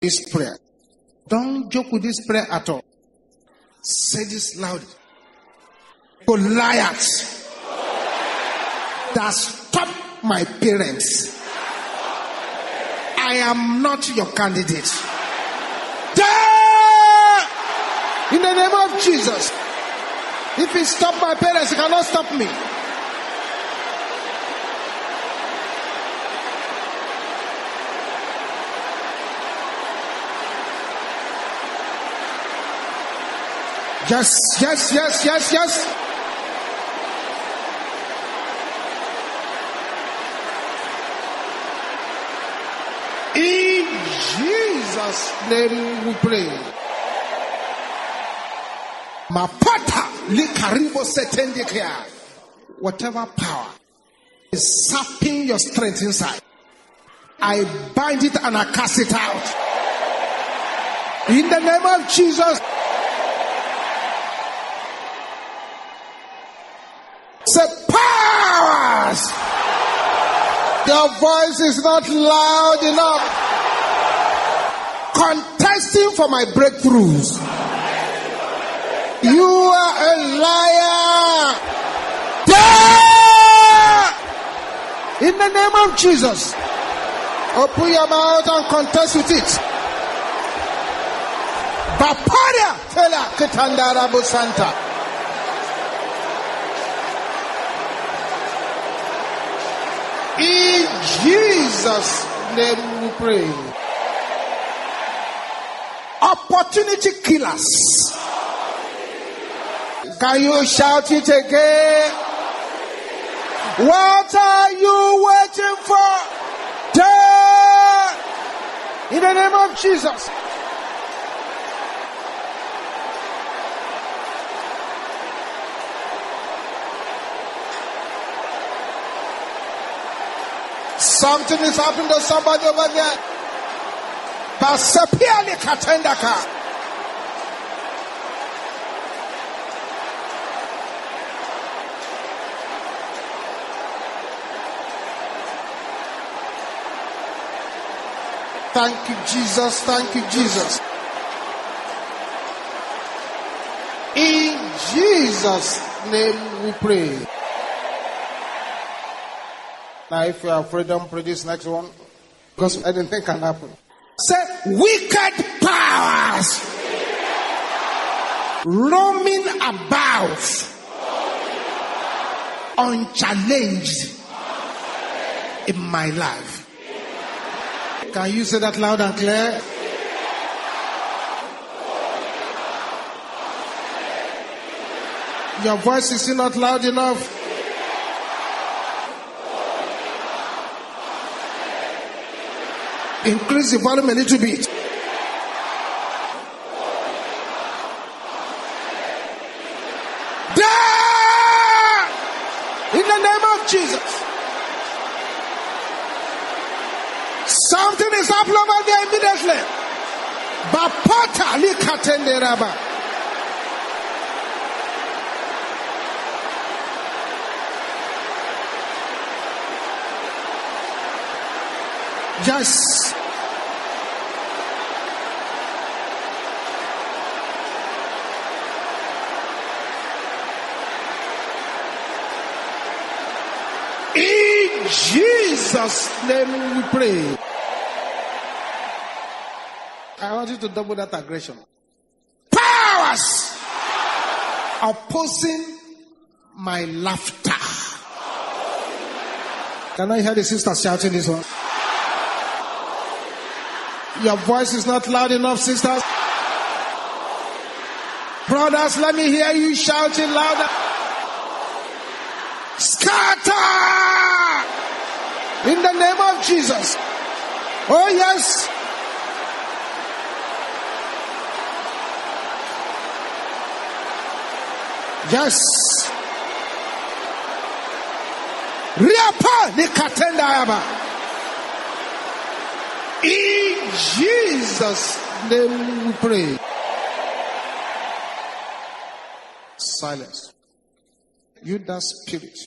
this prayer. Don't joke with this prayer at all. Say this loudly. Goliath that stopped my parents. I am not your candidate. In the name of Jesus. If he stopped my parents, he cannot stop me. Yes, yes, yes, yes, yes. In Jesus' name we pray. Mapata likaribo setendikia. Whatever power is sapping your strength inside, I bind it and I cast it out. In the name of Jesus. Say powers. Your voice is not loud enough. Contesting for my breakthroughs. You are a liar. In the name of Jesus. Open your mouth and contest with it. Baparia tela ketandara busanta. In Jesus' name we pray. Opportunity killers. Can you shout it again? What are you waiting for? Die! In the name of Jesus. Something is happening to somebody over there. Basapiali katendaka. Thank you, Jesus. Thank you, Jesus. In Jesus' name we pray. Now, if you are don't pray next one. Because anything can happen. Say, wicked powers roaming about unchallenged in my life. Can you say that loud and clear? Your voice is still not loud enough. Increase the volume a little bit. Die! In the name of Jesus. Something is happening over there immediately. Bapata likatende Yes. In Jesus' name we pray. I want you to double that aggression. Powers opposing my laughter. Can I hear the sister shouting this one? Your voice is not loud enough, sisters. Brothers, let me hear you shouting louder. Scatter! In the name of Jesus. Oh, yes. Yes. Riapa nikatenda yaba. Jesus' name we pray. Silence. You that spirit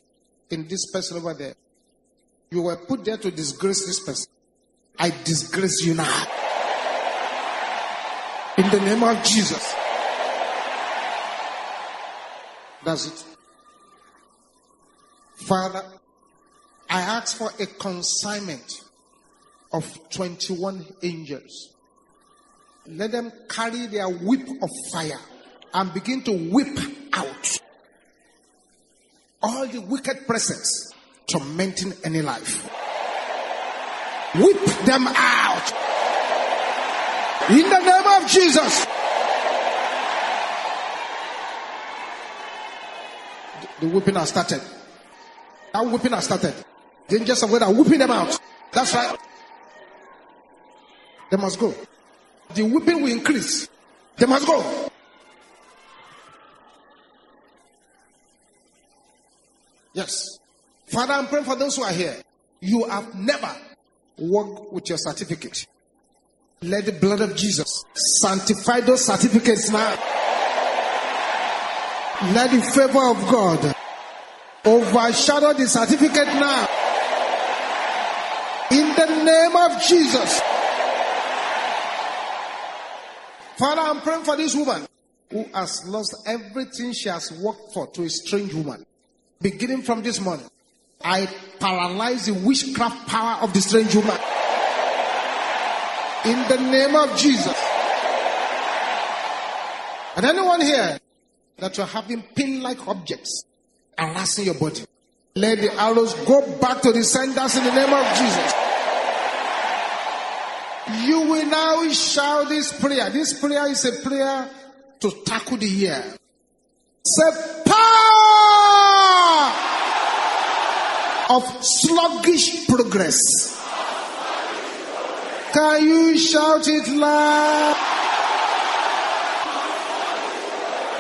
in this person over there. You were put there to disgrace this person. I disgrace you now. In the name of Jesus. That's it. Father, I ask for a consignment of 21 angels. Let them carry their whip of fire and begin to whip out all the wicked presence tormenting any life. Whip them out. In the name of Jesus. The whipping has started. That whipping has started. The angels of are whipping them out. That's right. They must go. The whipping will increase. They must go. Yes. Father, I'm praying for those who are here. You have never worked with your certificate. Let the blood of Jesus sanctify those certificates now. Let the favor of God overshadow the certificate now. In the name of Jesus. Father, I'm praying for this woman who has lost everything she has worked for to a strange woman. Beginning from this morning, I paralyze the witchcraft power of the strange woman. In the name of Jesus. And anyone here that you're having pin like objects harassing your body, let the arrows go back to the senders in the name of Jesus. You will now shout this prayer. This prayer is a prayer to tackle the year. Say, power of sluggish progress. Can you shout it loud?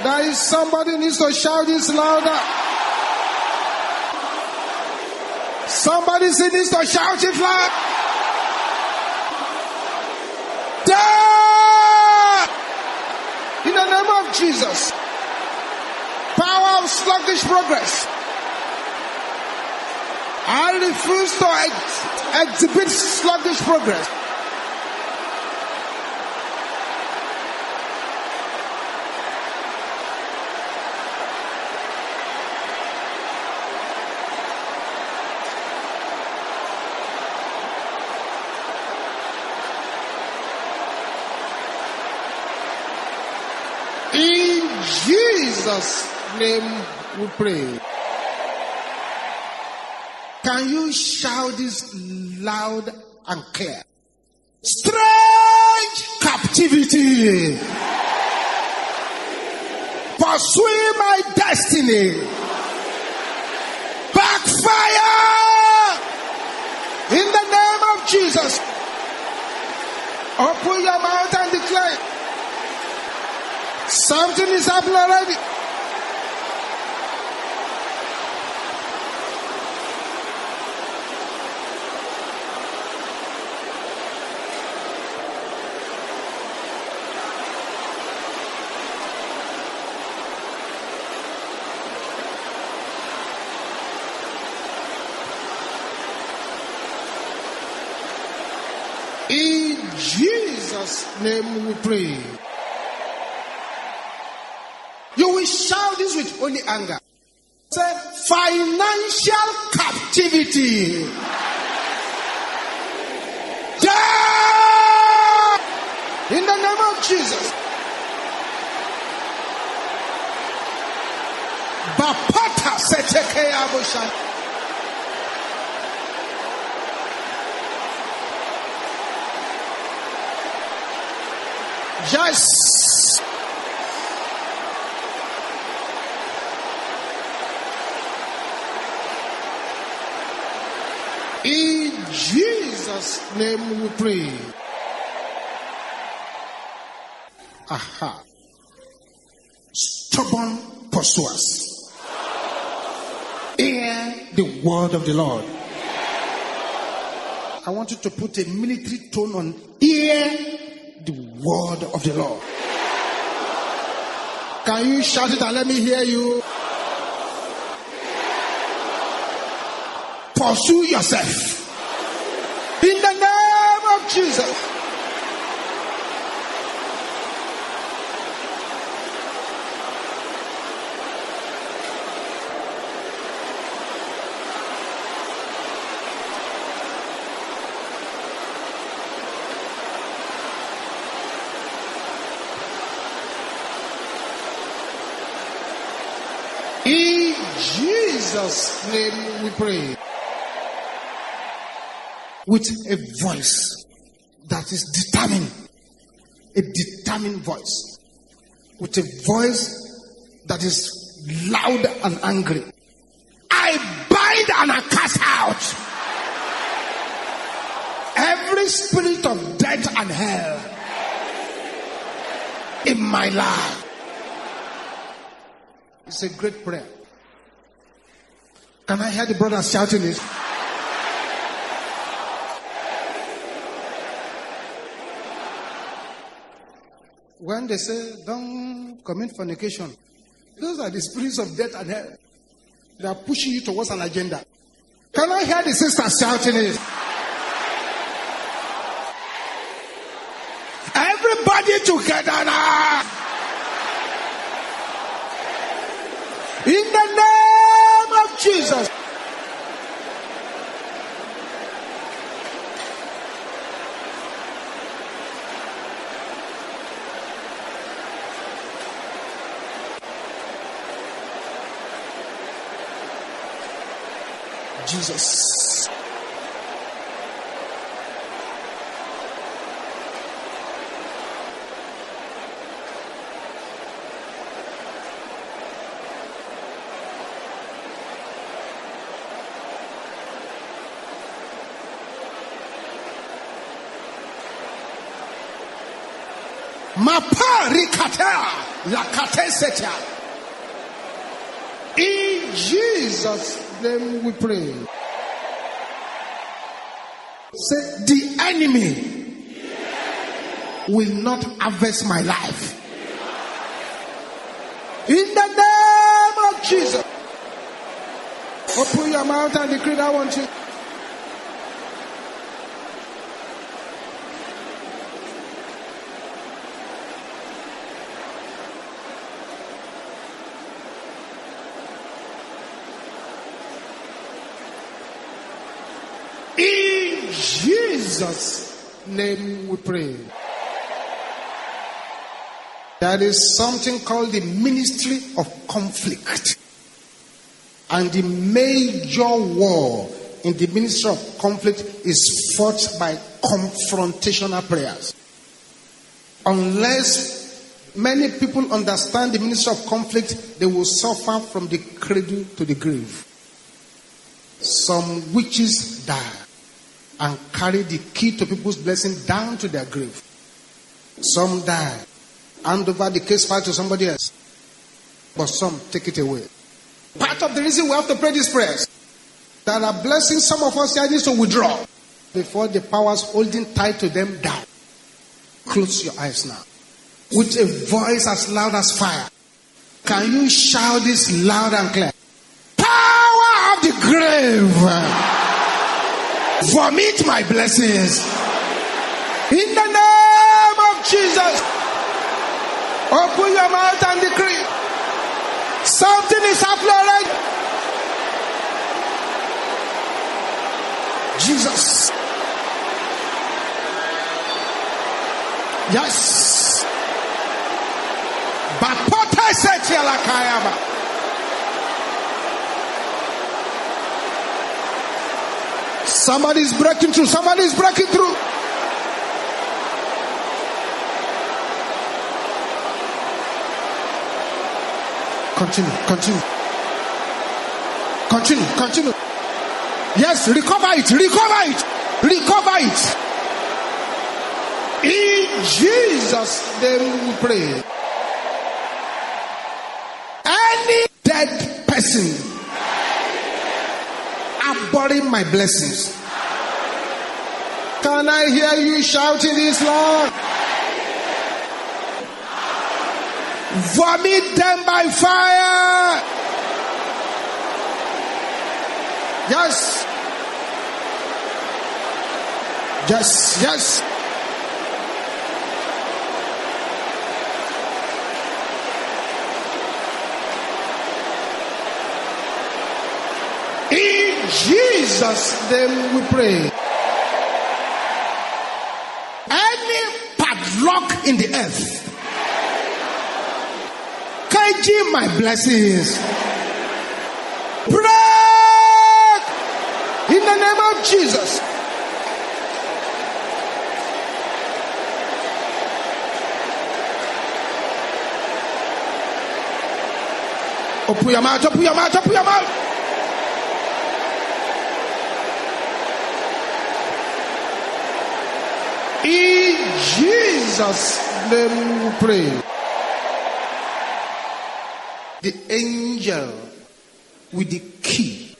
There is somebody needs to shout this louder. Somebody needs to shout it loud. Die! In the name of Jesus. Power of sluggish progress. I refuse to ex- exhibit sluggish progress. In Jesus' name we pray. Can you shout this loud and clear? Strange captivity. Pursue my destiny. Backfire. In the name of Jesus. Open your mouth and declare. Something is happening already. In Jesus' name we pray. You will shout this with only anger. Say, financial captivity. Die! In the name of Jesus. Bapata seteke aboshan. Yes. In Jesus' name we pray. Aha. Stubborn pursuers. Hear the word of the Lord. I want you to put a military tone on hear the word of the Lord. Can you shout it and let me hear you? Pursue yourself. In the name of Jesus. Jesus' name we pray. With a voice that is determined, a determined voice, with a voice that is loud and angry. I bind and I cast out every spirit of death and hell in my life. It's a great prayer. Can I hear the brothers shouting it? When they say, don't commit fornication, those are the spirits of death and hell. They are pushing you towards an agenda. Can I hear the sisters shouting it? Everybody together now. In the name Jesus. Jesus. Mapa rikata lakate setia. In Jesus' name we pray. Say, the enemy will not harvest my life. In the name of Jesus. Open your mouth and decree that one too. In Jesus' name we pray. There is something called the ministry of conflict. And the major war in the ministry of conflict is fought by confrontational prayers. Unless many people understand the ministry of conflict, they will suffer from the cradle to the grave. Some witches die and carry the key to people's blessing down to their grave. Some die, hand over the case file to somebody else, but some take it away. Part of the reason we have to pray these prayers, there are blessings some of us here need to withdraw before the powers holding tight to them down. Close your eyes now. With a voice as loud as fire, can you shout this loud and clear? Power of the grave vomit my blessings. In the name of Jesus. Open your mouth and decree. Something is happening. Jesus. Yes. Bapote setiala kayaba. Somebody's breaking through. Somebody's breaking through. Continue, continue. Continue, continue. Yes, recover it, recover it, recover it. In Jesus' name we pray. Any dead person abhorring my blessings. Can I hear you shouting this, Lord? Vomit them by fire. Yes. Yes, yes. In Jesus' name we pray. Any padlock in the earth caging my blessings Break! In the name of Jesus. Oh, open your mouth, oh, open your mouth, oh, open your mouth. In Jesus' name we pray. The angel with the key,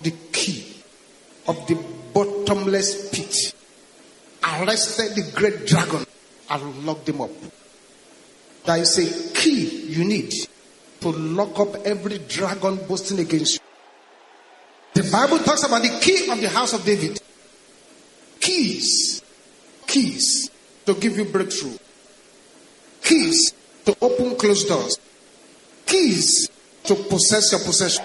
the key of the bottomless pit, arrested the great dragon and locked him up. There is a key you need to lock up every dragon boasting against you. The Bible talks about the key of the house of David. Keys. Keys to give you breakthrough. Keys to open closed doors. Keys to possess your possession.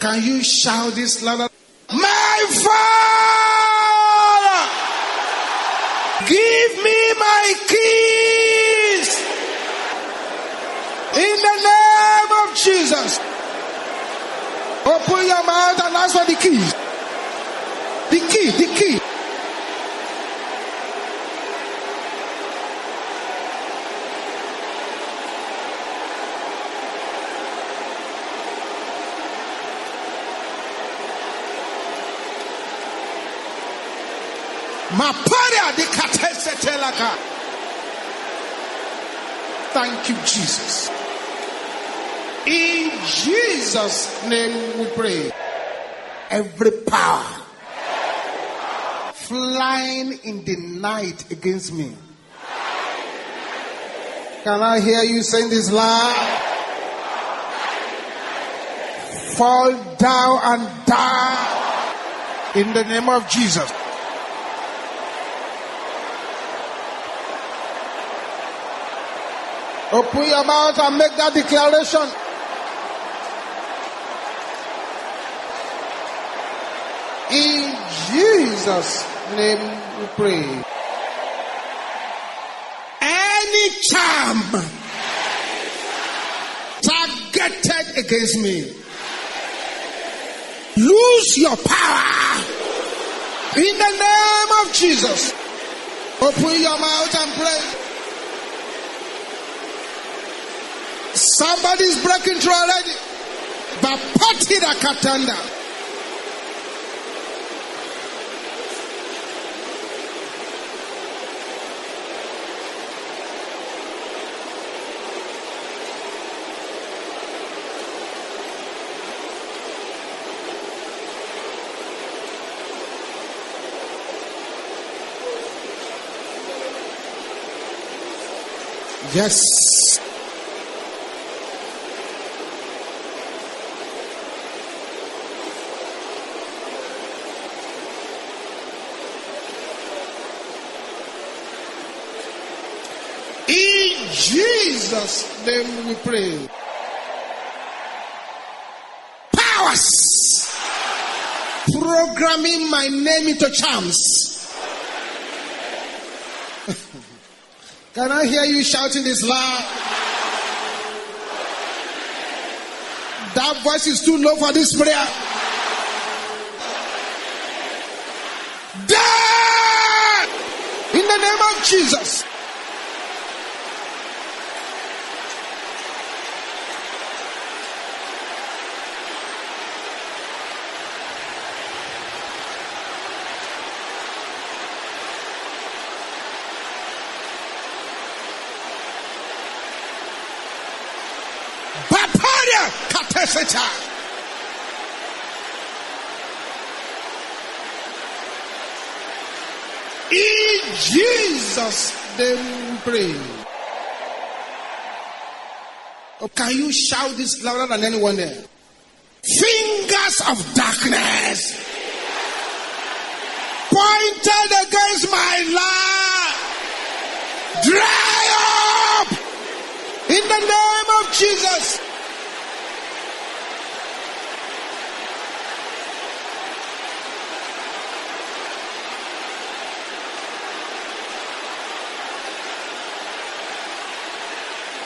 Can you shout this louder? My Father, give me my keys in the name of Jesus. Open your mouth and ask for the keys. The key, the key. Thank you, Jesus. In Jesus' name we pray. Every power flying in the night against me. Can I hear you saying this loud? Fall down and die in the name of Jesus. Open your mouth and make that declaration. In Jesus' name we pray. Any charm targeted against me, lose your power in the name of Jesus. Open your mouth and pray. Somebody's breaking through already. But Bapatira katanda. Yes. In Jesus' name we pray. Powers programming my name into charms. Can I hear you shouting this loud? That voice is too low for this prayer. Dead! In the name of Jesus. Kateseta. In Jesus' name we pray. Oh, can you shout this louder than anyone there? Fingers of darkness pointed against my life. Dry up in the name of Jesus.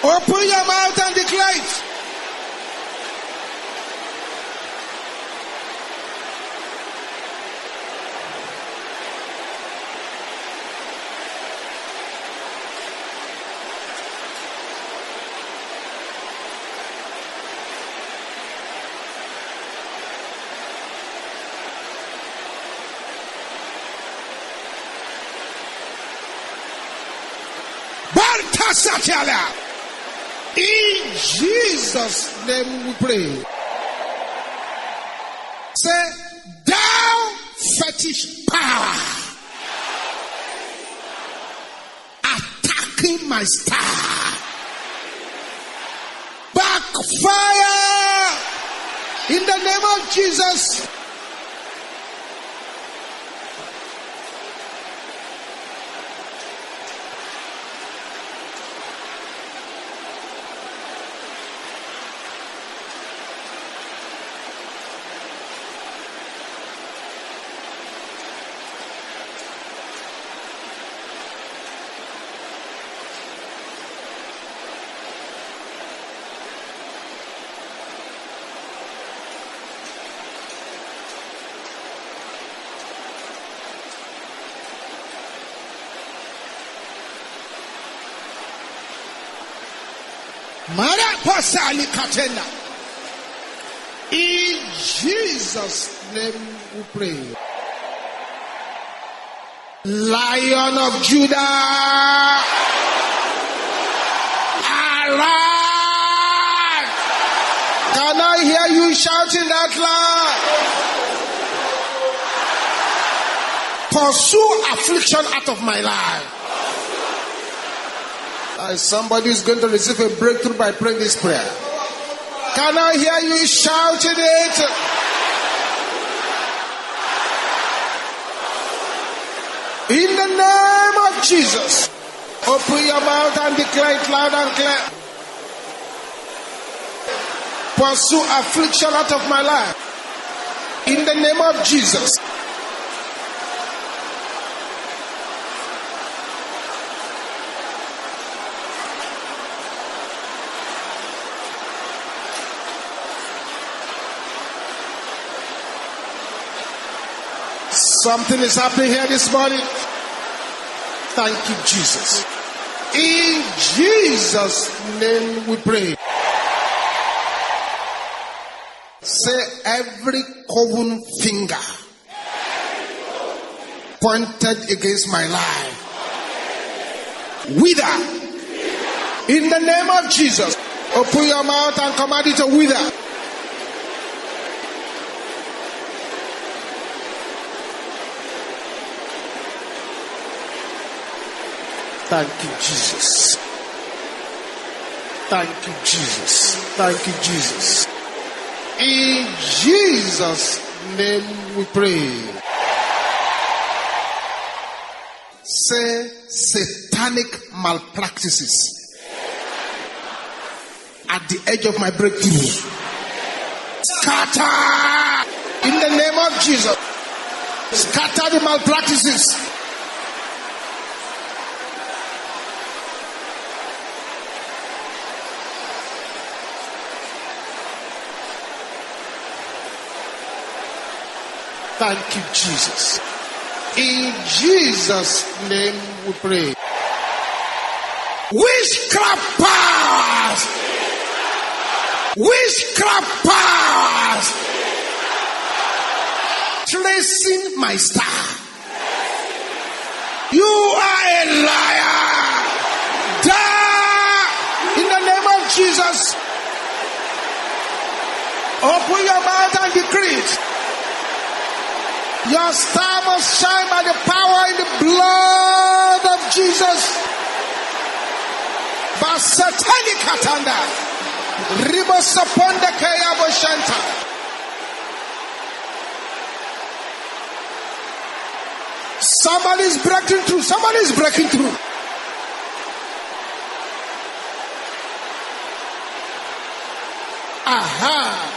Open your mouth and declare it. Bartasatala. Jesus' name we pray. Say, thou fetish power attacking my star. Backfire in the name of Jesus. In Jesus' name we pray. Lion of Judah. Arise. Can I hear you shouting that loud? Pursue affliction out of my life. Uh, somebody is going to receive a breakthrough by praying this prayer. Can I hear you shouting it? In the name of Jesus, open your mouth and declare it loud and clear. Pursue affliction out of my life. In the name of Jesus. Something is happening here this morning. Thank you, Jesus. In Jesus' name we pray. Say every coven finger pointed against my life. Wither. In the name of Jesus. Open your mouth and command it to wither. Thank you, Jesus. Thank you, Jesus. Thank you, Jesus. In Jesus' name we pray. Say satanic malpractices at the edge of my breakthrough. Scatter in the name of Jesus. Scatter the malpractices. Thank you, Jesus. In Jesus' name we pray. Witchcraft powers! Witchcraft powers! Tracing my star. You are a liar! Die! In the name of Jesus. Open your mouth and decree it. Your star must shine by the power in the blood of Jesus. Basatani katanda. Ribosaponde kaya boshanta. Somebody's breaking through. Somebody's breaking through. Aha.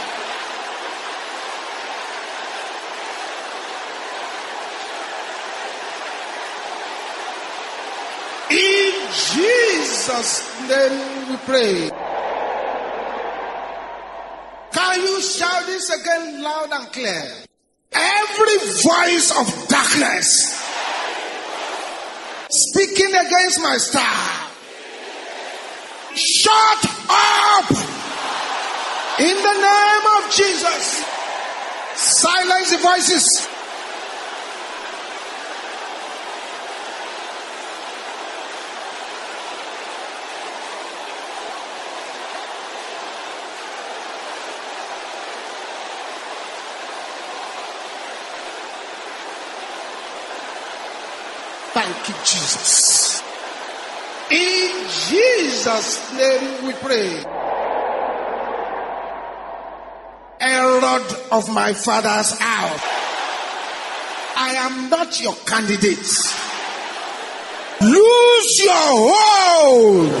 In Name we pray. Can you shout this again loud and clear? Every voice of darkness speaking against my star, shut up in the name of Jesus. Silence the voices. Thank you, Jesus. In Jesus' name we pray. A rod of my father's house. I am not your candidate. Lose your hold.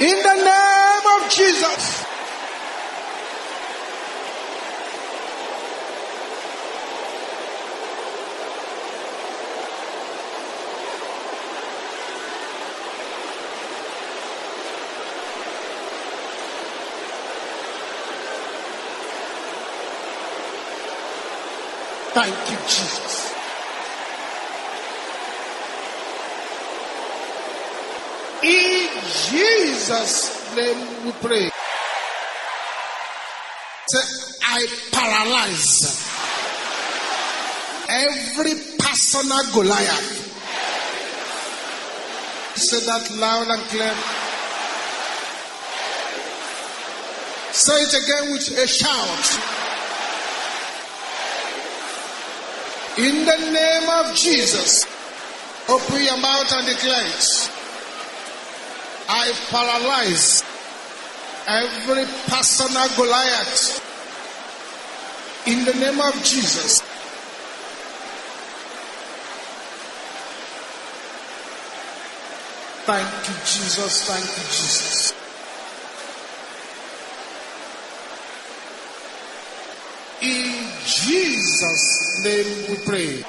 In the name of Jesus. Thank you, Jesus. In Jesus' name we pray. Say, I paralyze every personal Goliath. Say that loud and clear. Say it again with a shout. In the name of Jesus, open your mouth and declare it. I paralyze every personal Goliath in the name of Jesus. Thank you, Jesus. Thank you, Jesus. In Jesus' name we pray.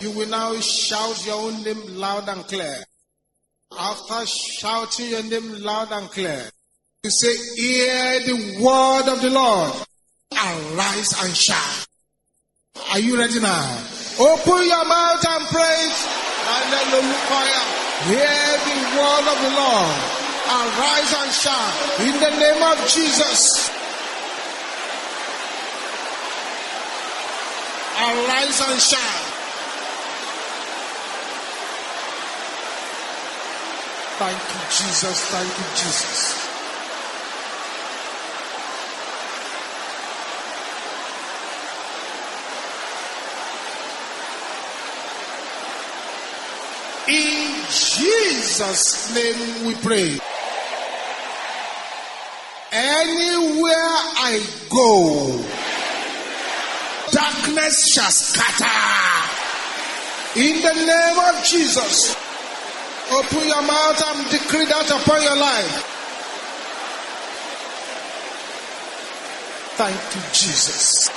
You will now shout your own name loud and clear. After shouting your name loud and clear, you say, Hear the word of the Lord. Arise and shine. Are you ready now? Open your mouth and pray it. Hallelujah. Hear the word of the Lord. Arise and shine. In the name of Jesus. Arise and shine. Thank you, Jesus. Thank you, Jesus. In Jesus' name we pray. Anywhere I go, darkness shall scatter. In the name of Jesus. Open your mouth and decree that upon your life. Thank you, Jesus.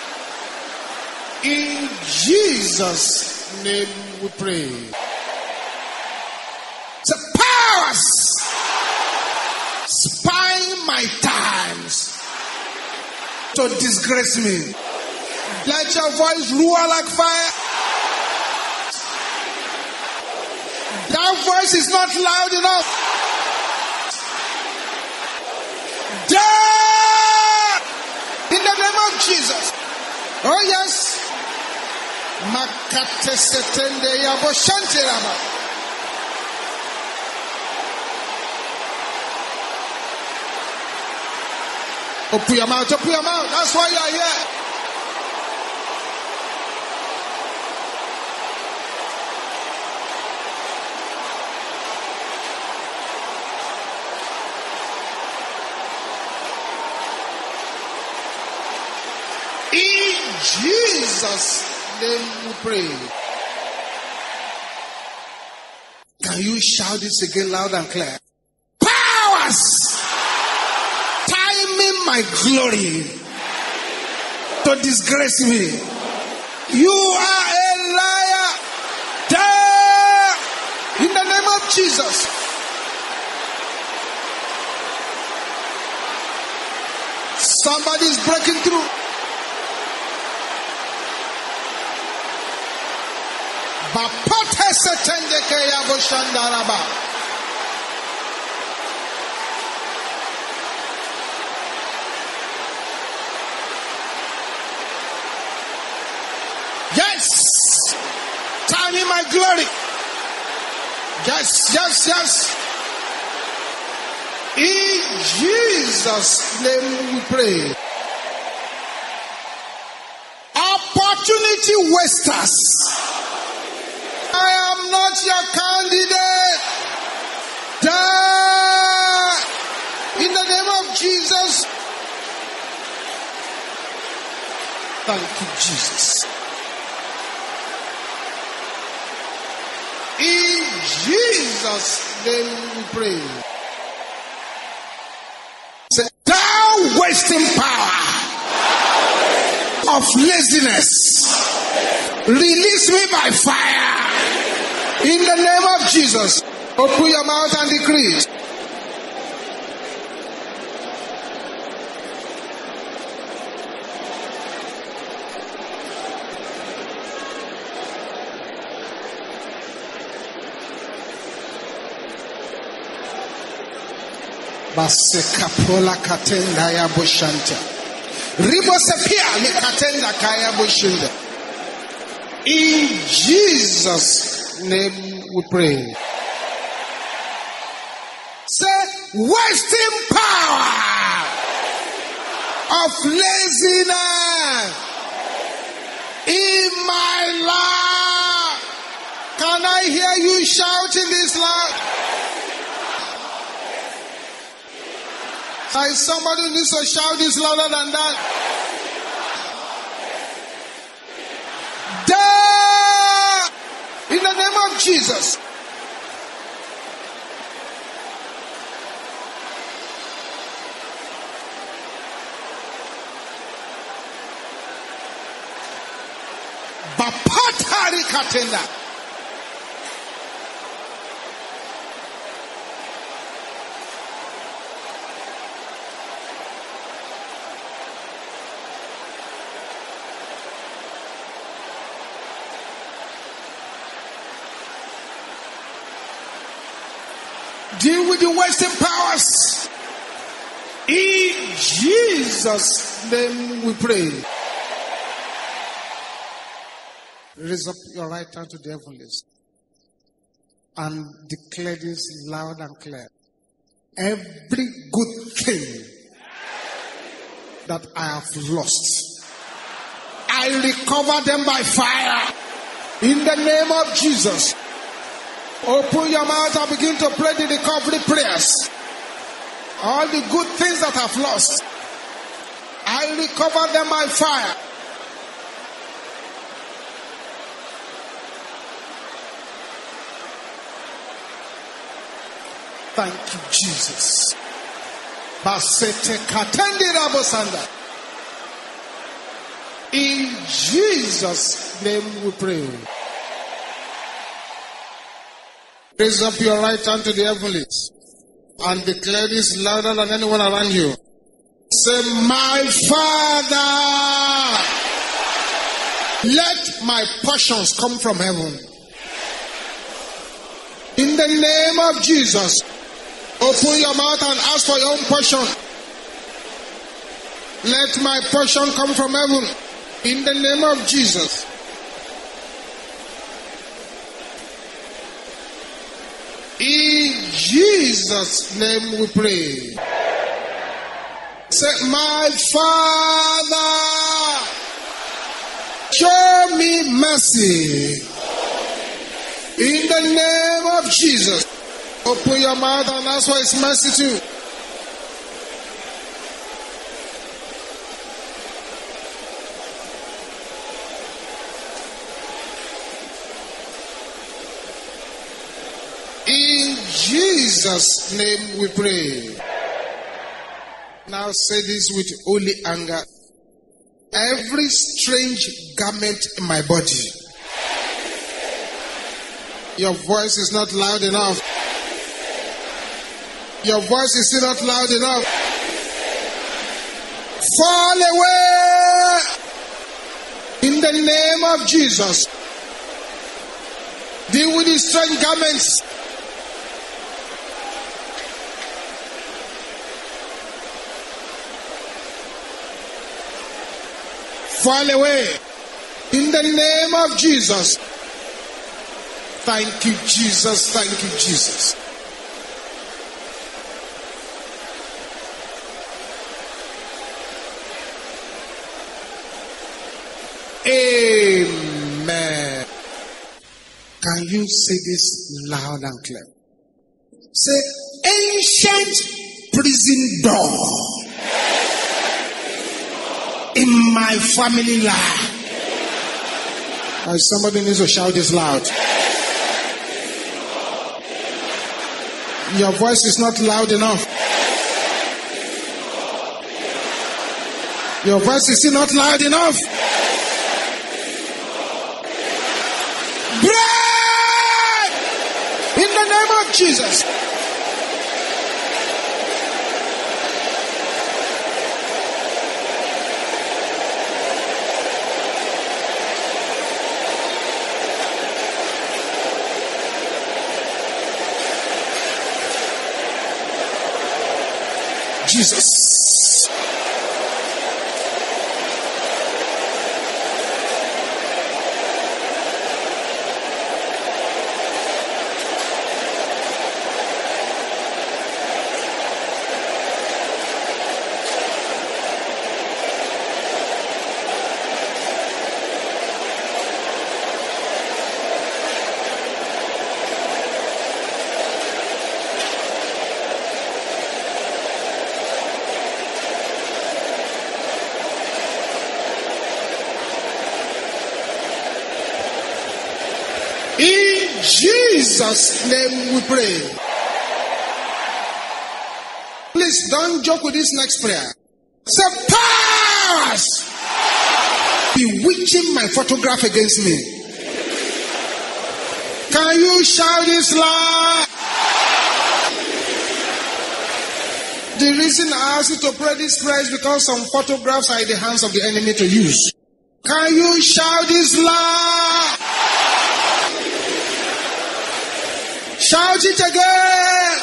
In Jesus' name we pray. The powers spying my times to disgrace me. Let your voice roar like fire. That voice is not loud enough. Dead in the name of Jesus. Oh yes. Makate setende yabo shantirama. Open your mouth, open your mouth. That's why you are here. In Jesus' name we pray. Can you shout this again loud and clear? Powers timing my glory to disgrace me. You are a liar. Die in the name of Jesus. Somebody is breaking through. Bapote setende ke yabo shandaraba. Yes. Time in my glory. Yes, yes, yes. In Jesus' name we pray. Opportunity wasters. I am not your candidate. Die in the name of Jesus. Thank you, Jesus. In Jesus' name we pray. Say, thou wasting power of laziness, release me by fire. In the name of Jesus, open your mouth and decree. Basekapola katenda ya bushanta. Ribosepia likatenda kaya bushinda. In Jesus' name we pray. Say, wasting power of laziness in my life. Can I hear you shouting this loud? I somebody needs to shout this louder than that. In the name of Jesus. Bapatari katenda. Wasting powers. In Jesus' name we pray. Raise up your right hand to the heavens and declare this loud and clear. Every good thing that I have lost, I recover them by fire. In the name of Jesus. Oh, Open your mouth and begin to pray the recovery prayers. All the good things that I've lost, I recover them by fire. Thank you, Jesus. In Jesus' name we pray. Raise up your right hand to the heavens and declare this louder than anyone around you. Say, My Father, let my portions come from heaven. In the name of Jesus, open your mouth and ask for your own portion. Let my portion come from heaven. In the name of Jesus. In Jesus' name we pray. Say, My Father, show me mercy. In the name of Jesus. Open your mouth and ask for His mercy too. In Jesus' name we pray. Now say this with holy anger. Every strange garment in my body. Your voice is not loud enough. Your voice is still not loud enough. Fall away in the name of Jesus. Deal with these strange garments. Fall away. In the name of Jesus. Thank you, Jesus. Thank you, Jesus. Amen. Can you say this loud and clear? Say, ancient prison door in my family life. Somebody needs to shout this loud. Your voice is not loud enough. Your voice is still not loud enough. Break! In the name of. Jesus. In Jesus' name we pray. Please don't joke with this next prayer. Say, powers bewitching my photograph against me. Can you shout this loud? The reason I ask you to pray this prayer is because some photographs are in the hands of the enemy to use. Can you shout this loud? Shout it again.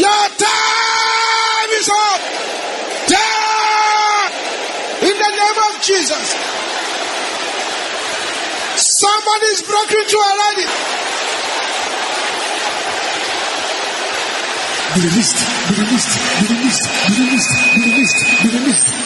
Your time is up. Down. In the name of Jesus. Somebody's broken through already. Be released, be released, be released, be released, be released, be released,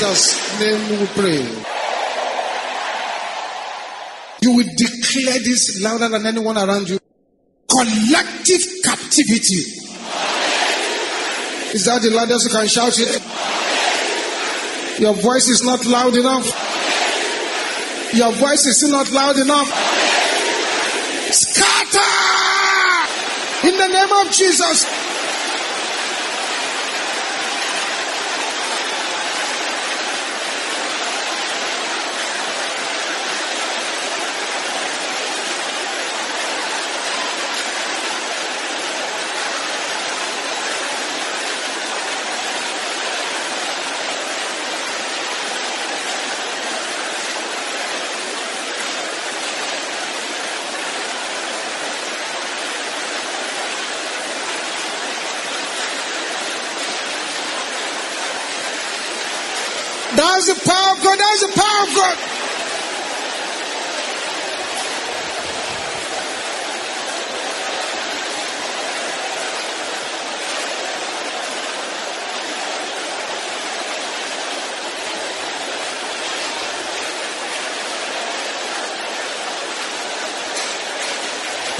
Jesus' name we pray. You will declare this louder than anyone around you. Collective captivity. Is that the loudest you can shout it? Your voice is not loud enough. Your voice is still not loud enough. Scatter! In the name of Jesus. That's the power of God. That's the power of God.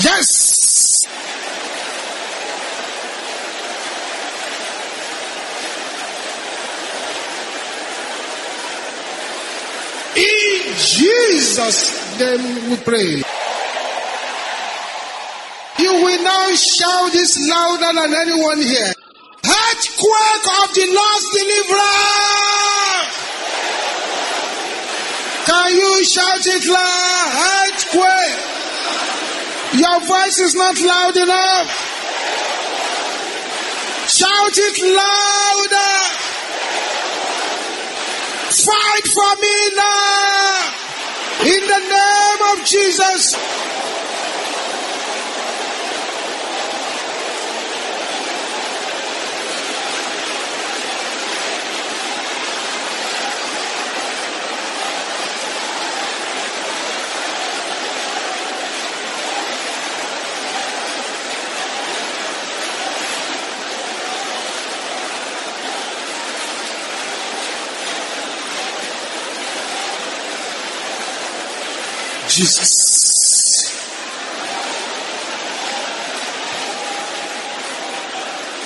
Yes. In Jesus' name we pray. You will now shout this louder than anyone here. Earthquake of the lost deliverer. Can you shout it loud? Earthquake. Your voice is not loud enough. Shout it louder. Fight for me now. In the Jesus. Jesus.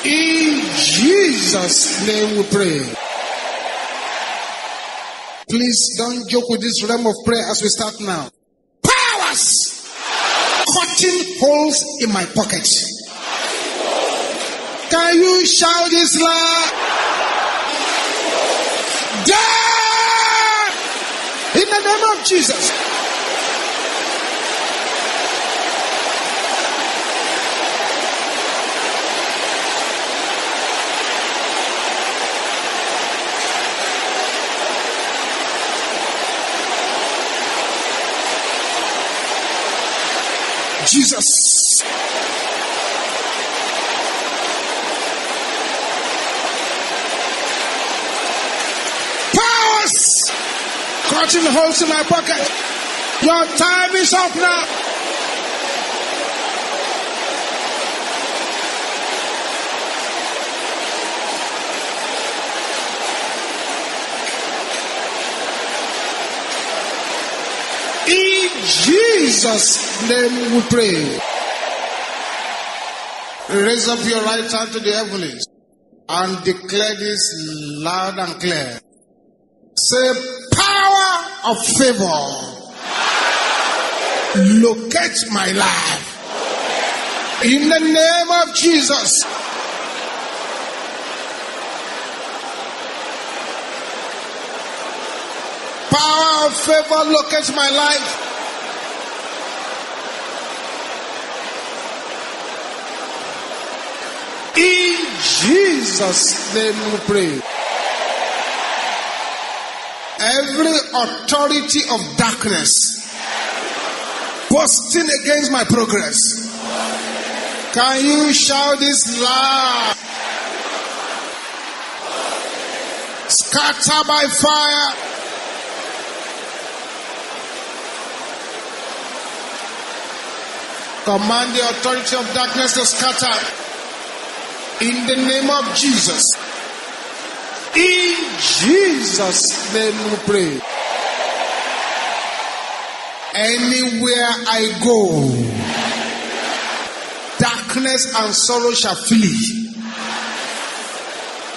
In Jesus' name we pray. Please don't joke with this realm of prayer as we start now. Powers cutting holes in my pocket. Can you shout this loud? Die! In the name of Jesus. Jesus. Powers cutting holes in my pocket. Your time is up now. In Jesus' name we pray. Raise up your right hand to the heavens and declare this loud and clear. Say, power of favor, locate my life. In the name of Jesus. Power of favor locate my life. In Jesus' name we pray. Every authority of darkness boasting against my progress. Can you shout this loud? Scatter by fire. Command the authority of darkness to scatter. In the name of Jesus. In Jesus' name we pray. Anywhere I go, darkness and sorrow shall flee.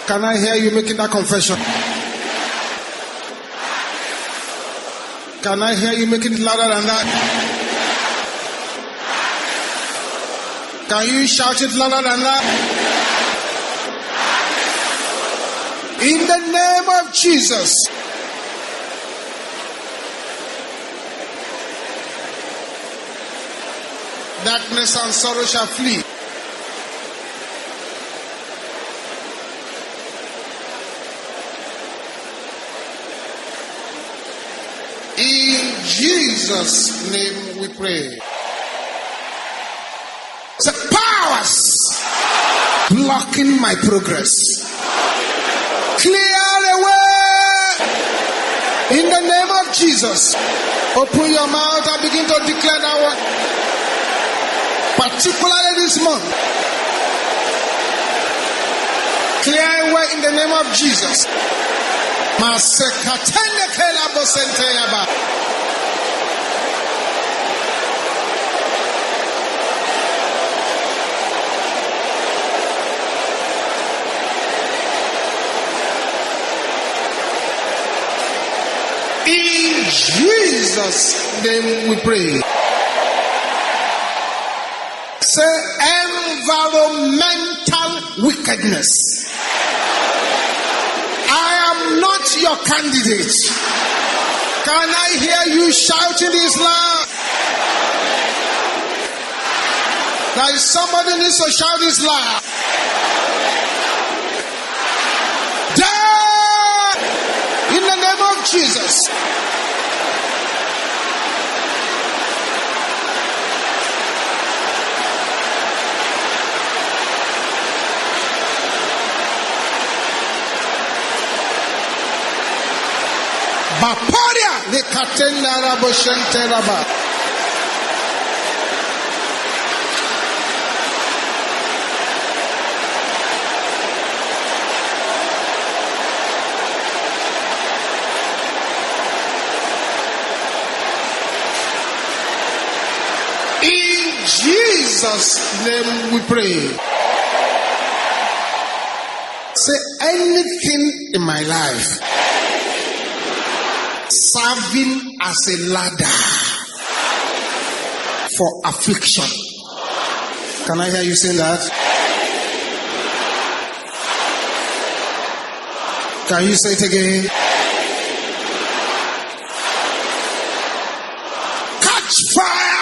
Can I hear you making that confession? Can I hear you making it louder than that? Can you shout it louder than that? In the name of Jesus. Darkness and sorrow shall flee. In Jesus' name we pray. The powers blocking my progress Clear away. In the name of Jesus. Open your mouth and begin to declare that word. Particularly this month. Clear away in the name of Jesus. In Jesus' name we pray. Say environmental wickedness. I am not your candidate. Can I hear you shouting this loud? There is somebody needs to shout this loud. In the name of Jesus. Baparia the katenda rabo shente raba. In Jesus' name we pray. Say anything in my life serving as a ladder for affliction. Can I hear you saying that? Can you say it again? Catch fire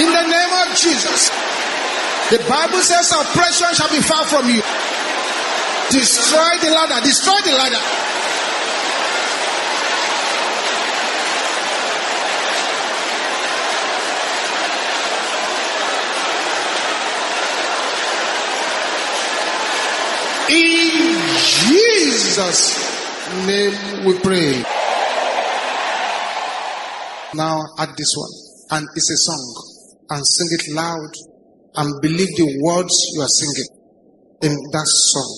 in the name of Jesus. The Bible says oppression shall be far from you. Destroy the ladder, destroy the ladder. In Jesus' name we pray. Now add this one. And it's a song. And sing it loud. And believe the words you are singing in that song.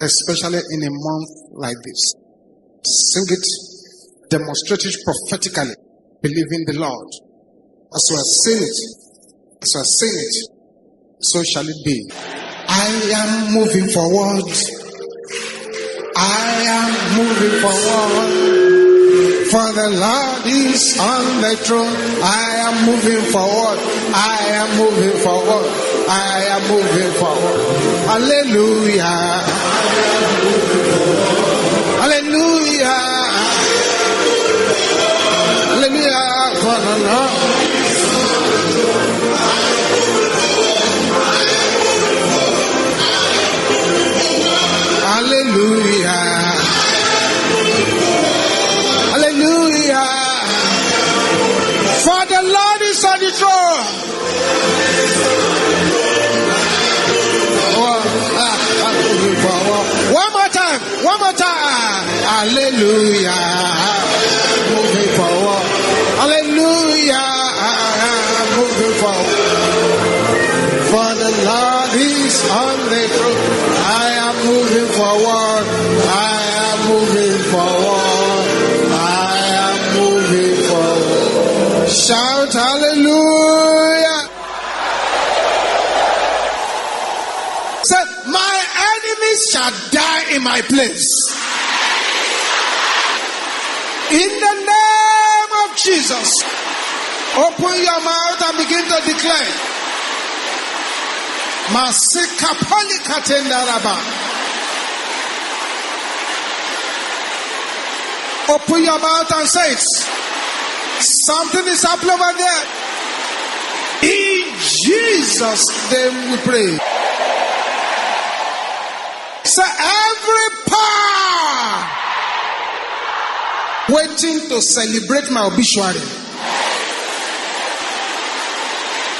Especially in a month like this. Sing it, demonstrate it prophetically. Believing the Lord. As you are saying it, as you are saying it, so shall it be. I am moving forward. I am moving forward. For the Lord is on the throne. I am moving forward. I am moving forward. I am moving forward. Hallelujah. Hallelujah. Hallelujah. For the Lord. Hallelujah. Hallelujah. For the Lord is on the throne. Oh, ah, ah, forward. One more time. One more time. Hallelujah. My place. In the name of Jesus. Open your mouth and begin to declare. Open your mouth and say it. Something is happening over there. In Jesus' name we pray. Say every power waiting to celebrate my obituary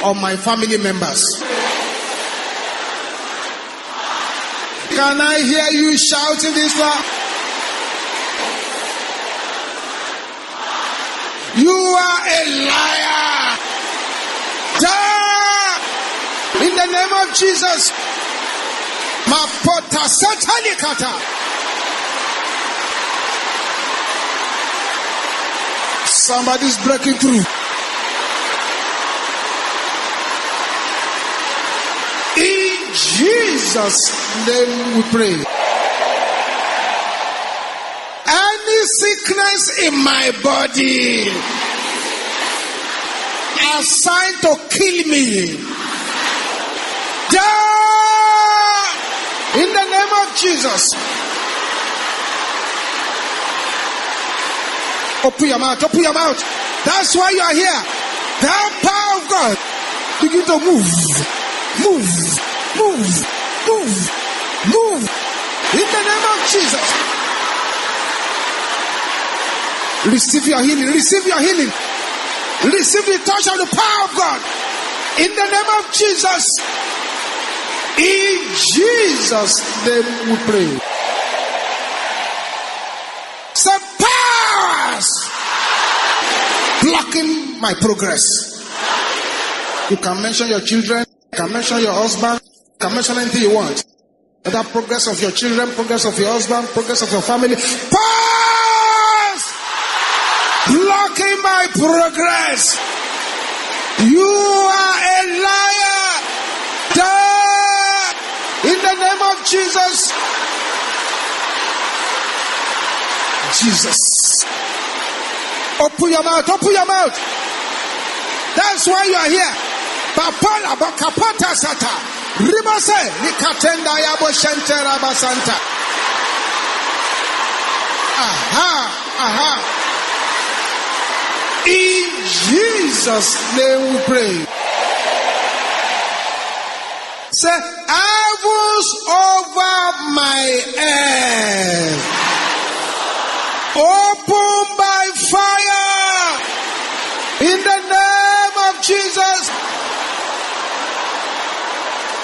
or my family members. Can I hear you shouting this loud? You are a liar. Die in the name of Jesus. Mapota satanikata. Somebody's breaking through. In Jesus' name we pray. Any sickness in my body assigned to kill me, die in the name of Jesus. Open your mouth, open your mouth. That's why you are here. The power of God begin to move, move, move, move, move. In the name of Jesus. Receive your healing. Receive your healing. Receive the touch of the power of God. In the name of Jesus. In Jesus' name we pray. Some powers blocking my progress. You can mention your children, you can mention your husband, you can mention anything you want. Whether progress of your children, progress of your husband, progress of your family. Powers blocking my progress. You are a liar. Die in the name of Jesus. Jesus. Open your mouth, open your mouth. That's why you are here. Papola bakapata sata. Ribase nikatenda yabo shentera basanta. Aha, aha. In Jesus' name we pray. Say, heavens over my head. Open by fire. In the name of Jesus.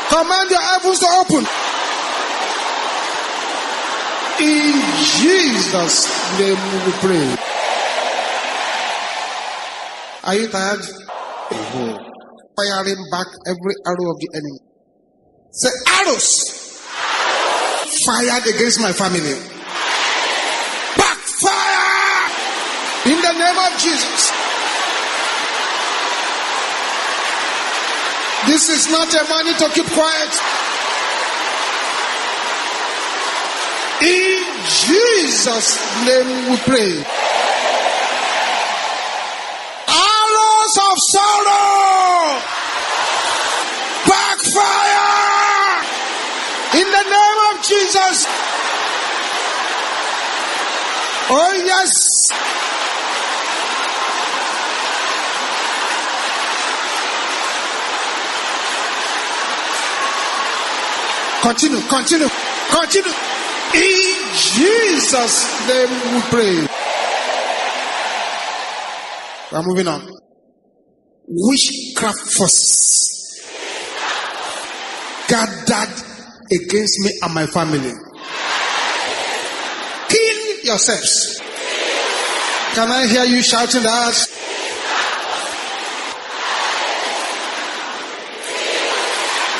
Command your heavens to open. In Jesus' name we pray. Are you tired? Firing back every arrow of the enemy. Say arrows fired against my family. Backfire in the name of Jesus. This is not a money to keep quiet. In Jesus' name we pray. Arrows of sorrow. Backfire. In the name of Jesus. Oh yes. Continue, continue, continue. In Jesus' name we pray. We're moving on. Witchcraft forces gathered against me and my family. Yourselves. Can I hear you shouting that?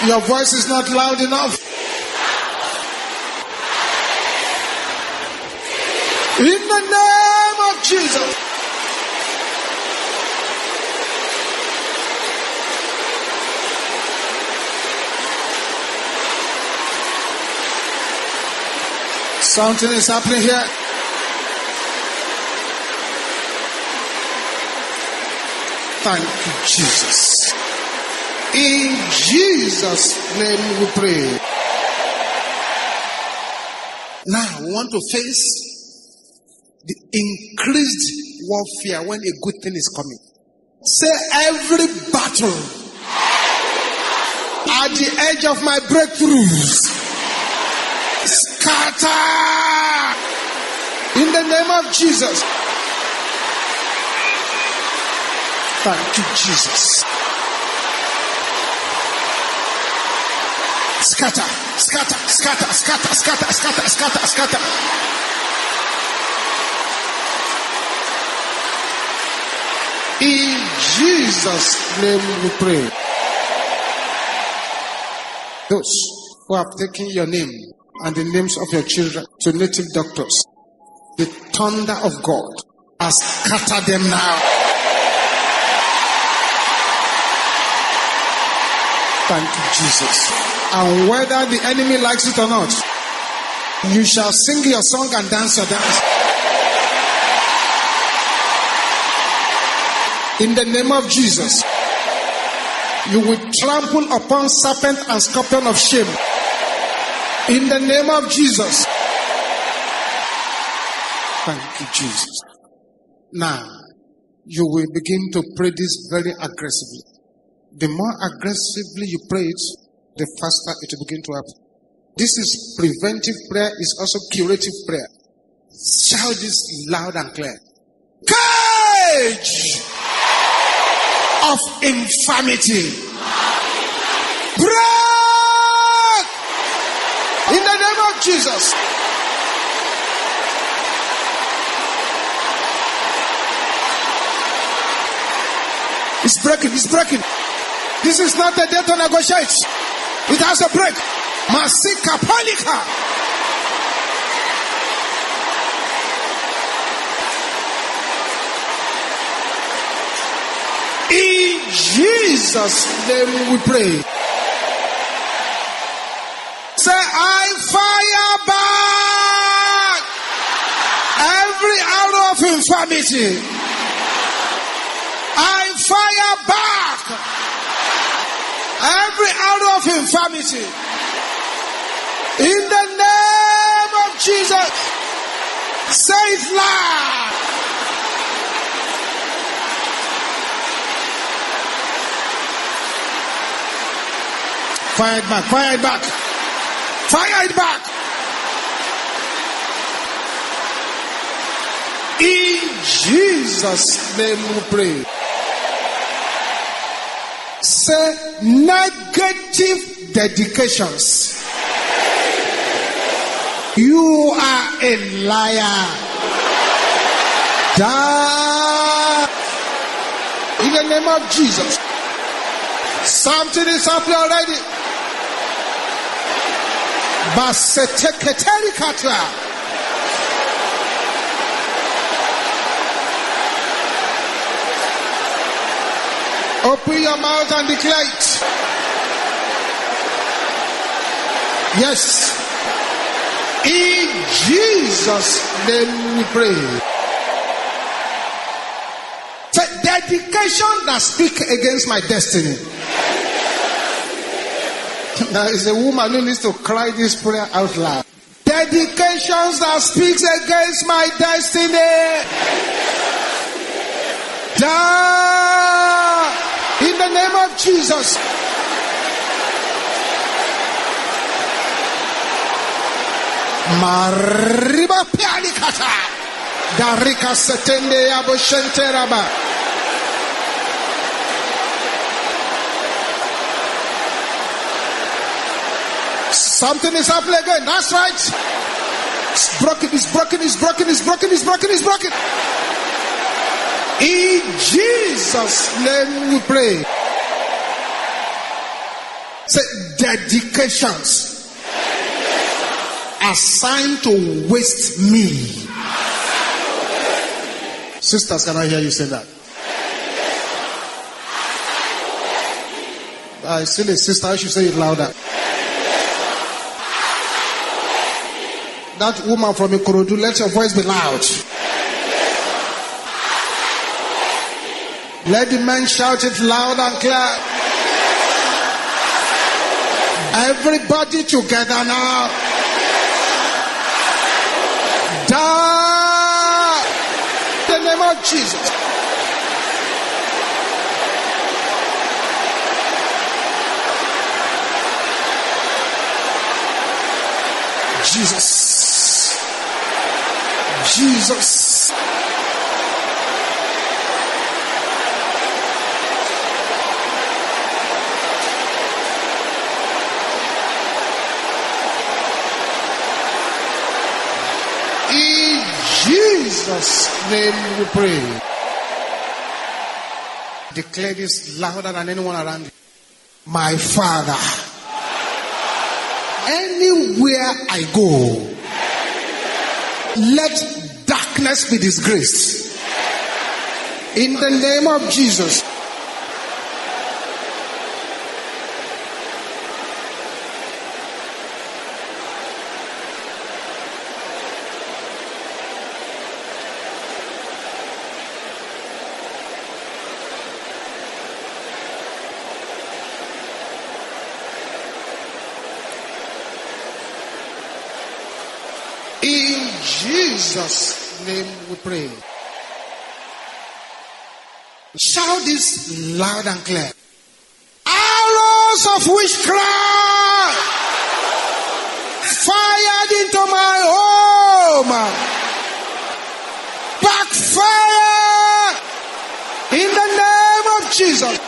Your voice is not loud enough. In the name of Jesus. Something is happening here. Thank you, Jesus. In Jesus' name we pray. Now we want to face the increased warfare when a good thing is coming. Say every battle at the edge of my breakthroughs scatter in the name of Jesus. Thank you, Jesus. Scatter, scatter, scatter, scatter, scatter, scatter, scatter, scatter. In Jesus' name we pray. Those who have taken your name and the names of your children to native doctors, the thunder of God has scattered them now. Thank you, Jesus. And whether the enemy likes it or not, you shall sing your song and dance your dance. In the name of Jesus, you will trample upon serpent and scorpion of shame. In the name of Jesus. Thank you, Jesus. Now, you will begin to pray this very aggressively. The more aggressively you pray it, the faster it will begin to happen. This is preventive prayer, is also curative prayer. Shout this loud and clear. Cage of infirmity. Break in the name of Jesus. It's breaking, it's breaking. This is not the day to negotiate. It has a break. Masika Palika. In Jesus' name we pray. Say, I fire back every arrow of infirmity. I fire back every arrow of infirmity. In the name of Jesus. Say it loud. Fire it back, fire it back, fire it back. In Jesus' name we pray. Say negative dedications. You are a liar. Die. In the name of Jesus. Something is happening already. Baseteketeri katra. Open your mouth and declare it. Yes. In Jesus' name we pray. Say, dedication that speak against my destiny. There is a woman who needs to cry this prayer out loud. Dedications that speaks against my destiny. Die the name of Jesus. Mariba pialikata. Darika setende raba. Something is happening again. That's right. It's broken, it's broken, it's broken, it's broken, it's broken, it's broken. In Jesus' name we pray. Say dedications assigned to waste me. Sisters, can I hear you say that? I see the sister, I should say it louder. That woman from Ikorodu, let your voice be loud. Let the men shout it loud and clear. Everybody together now. Die. The name of Jesus. Jesus. Jesus. In Jesus' name we pray. Declare this louder than anyone around you. My Father, anywhere I go, let darkness be disgraced. In the name of Jesus. Jesus' name we pray. Shout this loud and clear. Arrows of witchcraft fired into my home. Backfire in the name of Jesus.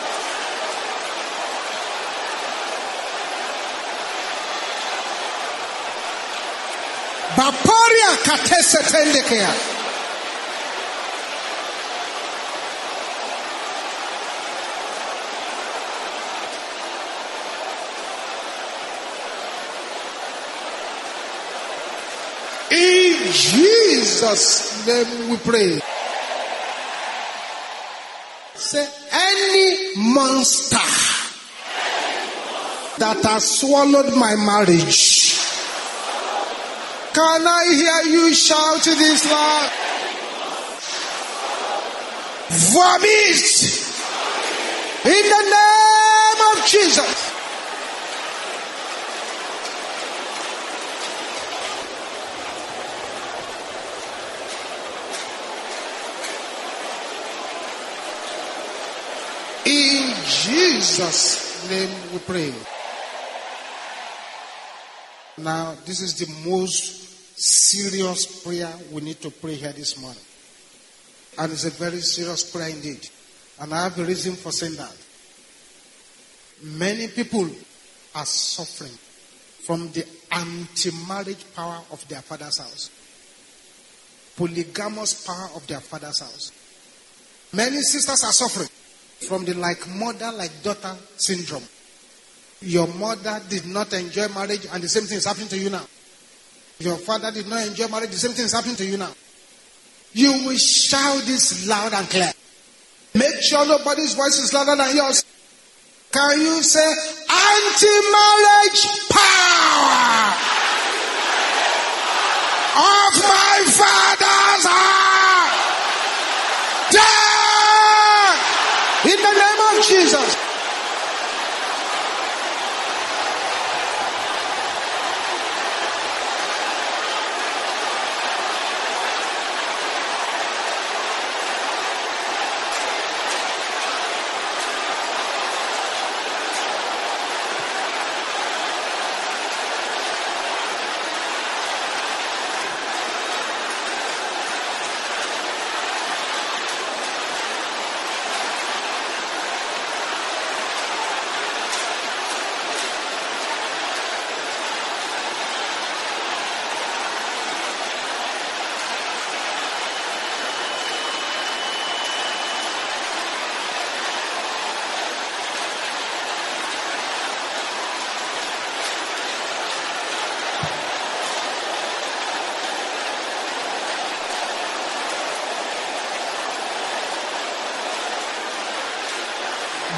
Baporia katese tendekea. In Jesus' name we pray. Say any monster that has swallowed my marriage. Can I hear you shout this loud? Vomit in the name of Jesus. In Jesus' name we pray. Now, this is the most serious prayer we need to pray here this morning. And it's a very serious prayer indeed. And I have a reason for saying that. Many people are suffering from the anti marriage power of their father's house, polygamous power of their father's house. Many sisters are suffering from the like mother, like daughter syndrome. Your mother did not enjoy marriage, and the same thing is happening to you now. Your father did not enjoy marriage, the same thing is happening to you now. You will shout this loud and clear. Make sure nobody's voice is louder than yours. Can you say anti-marriage power of my father's house? Die in the name of Jesus.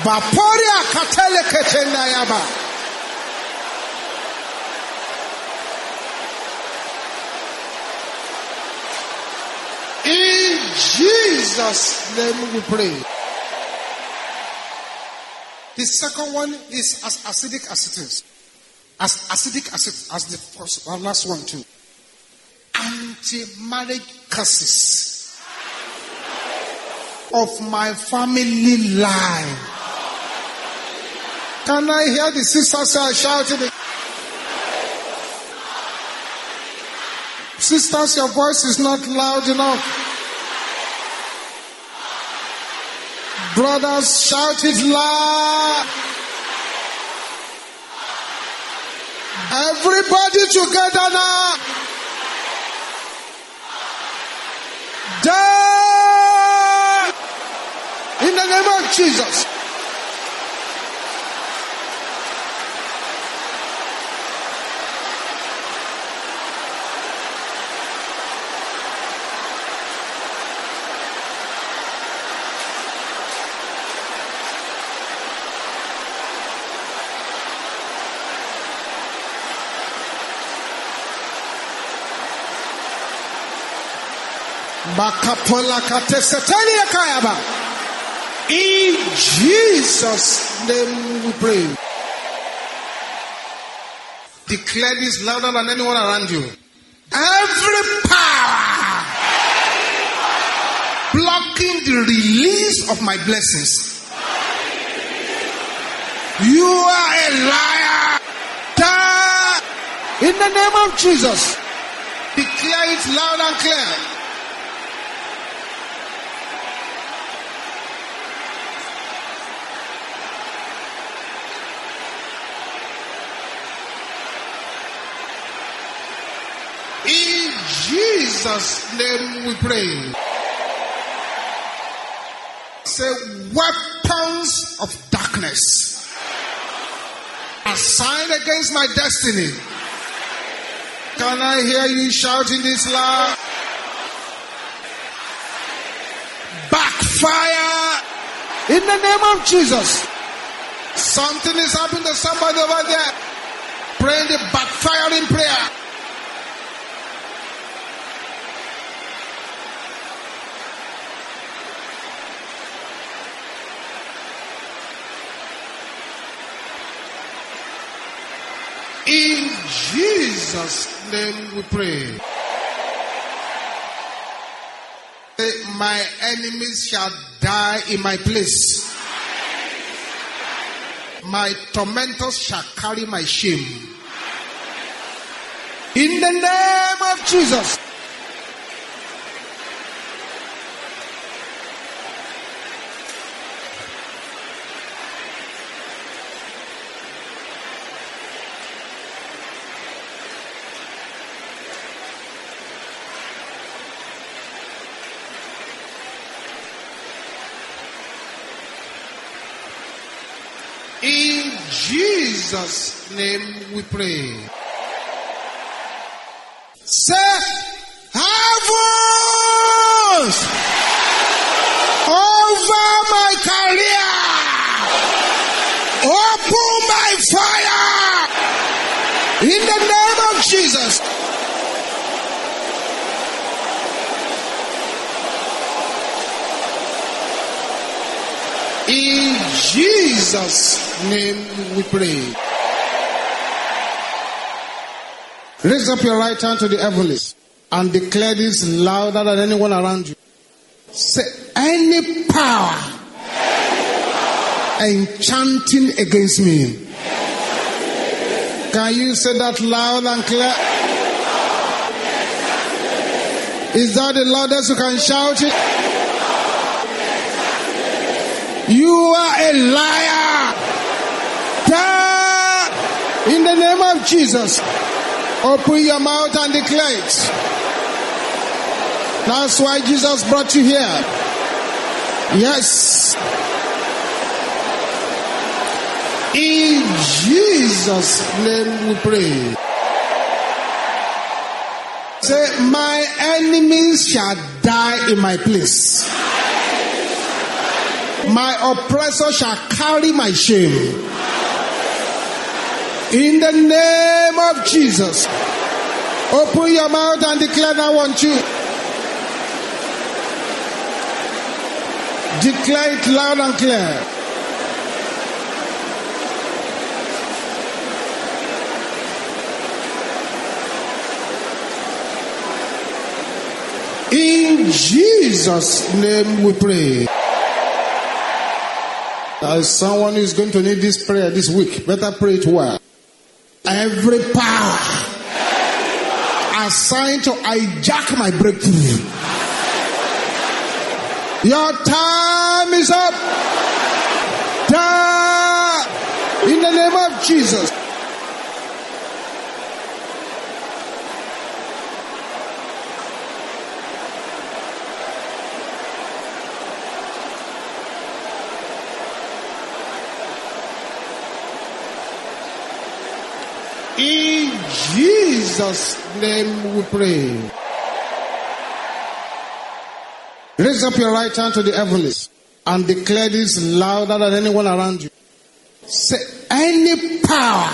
Baporia katele ketenda yaba. In Jesus' name we pray. The second one is as acidic as it is. As acidic it as the first or last one too. Anti-marriage curses of my family line. Can I hear the sisters are shouting? Sisters, your voice is not loud enough. Brothers, shout it loud. Everybody together now. Die in the name of Jesus. In Jesus' name we pray. Declare this louder than anyone around you. Every power blocking the release of my blessings. You are a liar. In the name of Jesus. Declare it loud and clear. In Jesus' name we pray. Say weapons of darkness assigned against my destiny. Can I hear you shouting this loud? Backfire in the name of Jesus. Something is happening to somebody over there. Praying the backfiring prayer. In Jesus' name we pray. My enemies shall die in my place. My tormentors shall carry my shame. In the name of Jesus. In Jesus' name we pray. Say, heavens over my career, open my fire in the name of Jesus. In Jesus' name we pray. Raise up your right hand to the heavens and declare this louder than anyone around you. Say, any power enchanting against me. Can you say that loud and clear? Is that the loudest you can shout it? You are a liar. In the name of Jesus. Open your mouth and declare it. That's why Jesus brought you here. Yes. In Jesus' name we pray. Say, my enemies shall die in my place. My oppressor shall carry my shame. In the name of Jesus. Open your mouth and declare that one too. Declare it loud and clear. In Jesus' name we pray. As someone is going to need this prayer this week, better pray it well. Every power assigned to hijack my breakthrough. Your time is up. Die in the name of Jesus. In Jesus' name we pray. Raise up your right hand to the heavens and declare this louder than anyone around you. Say, any power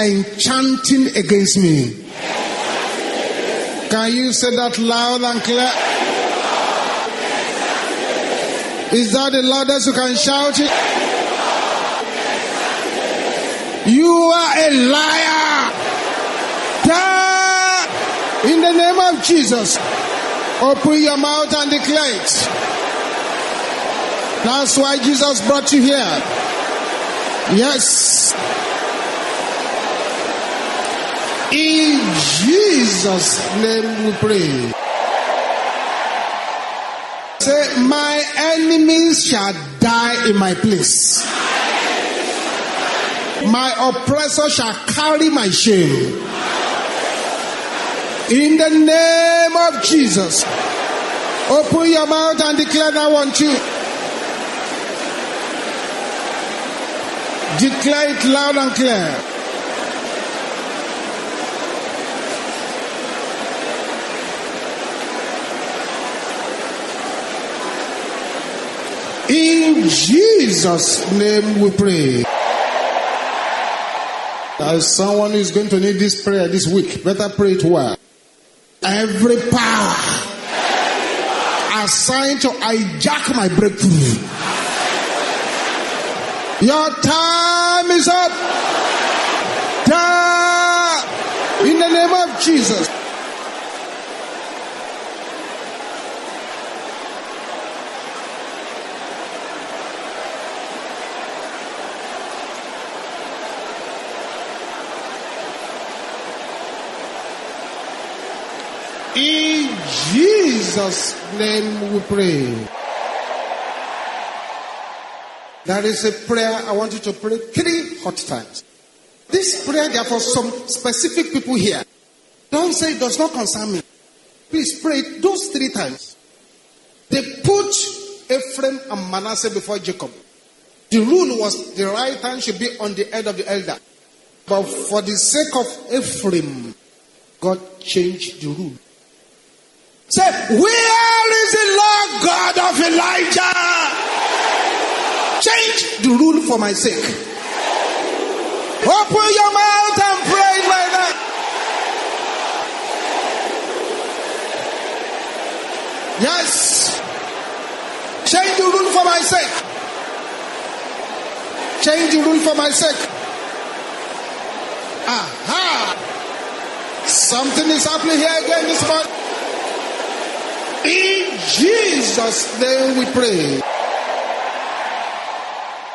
enchanting against me. Can you say that loud and clear? Is that the loudest you can shout it? You are a liar. In the name of Jesus. Open your mouth and declare it. That's why Jesus brought you here. Yes. In Jesus' name we pray. Say, my enemies shall die in my place. My oppressor shall carry my shame. In the name of Jesus. Open your mouth and declare that one too. Declare it loud and clear. In Jesus' name we pray. As someone is going to need this prayer this week, better pray it well. Every power assigned to hijack my breakthrough. Your time is up. Die in the name of Jesus. In Jesus' name we pray. There is a prayer I want you to pray three hot times. This prayer, there for some specific people here. Don't say it does not concern me. Please pray those three times. They put Ephraim and Manasseh before Jacob. The rule was the right hand should be on the head of the elder. But for the sake of Ephraim, God changed the rule. Say, where is the Lord God of Elijah? Change the rule for my sake. Open your mouth and pray like that. Yes. Change the rule for my sake. Change the rule for my sake. Aha. Something is happening here again this morning. In Jesus' name we pray.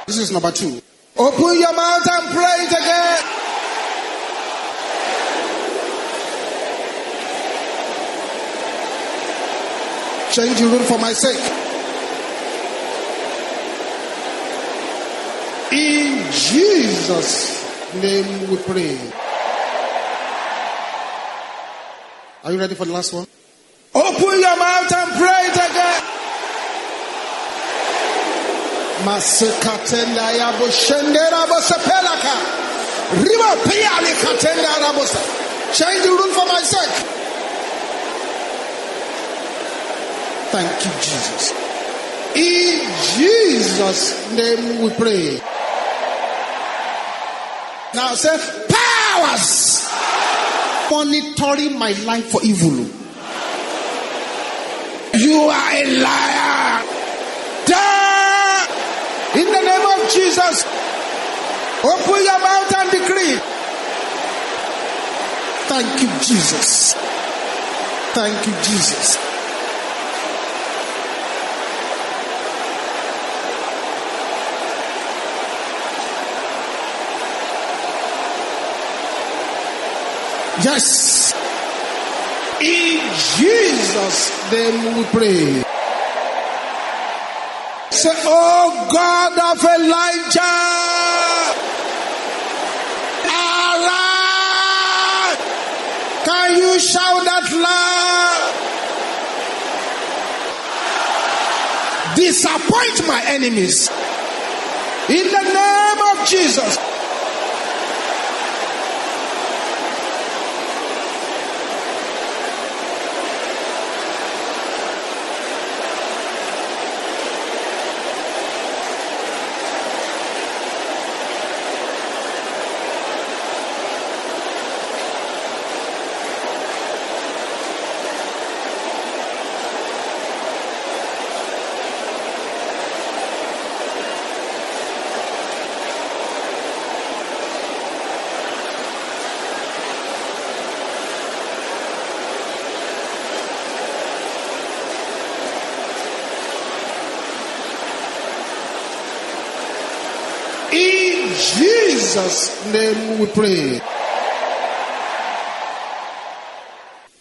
This is number two. Open your mouth and pray it again. Change your room for my sake. In Jesus' name we pray. Are you ready for the last one? Open your mouth and pray it again. Masekatenda ya boshendera bosepelaka. Riba piyali katenda rabosa. Change the rule for my sake. Thank you, Jesus. In Jesus' name we pray. Now say, powers monitoring my life for evil. You are a liar. Die in the name of Jesus. Open your mouth and decree. Thank you, Jesus. Thank you, Jesus. Yes. In Jesus' name we pray. Say, Oh God of Elijah, arise. Can you shout that loud? Disappoint my enemies. In the name of Jesus. Jesus' name we pray.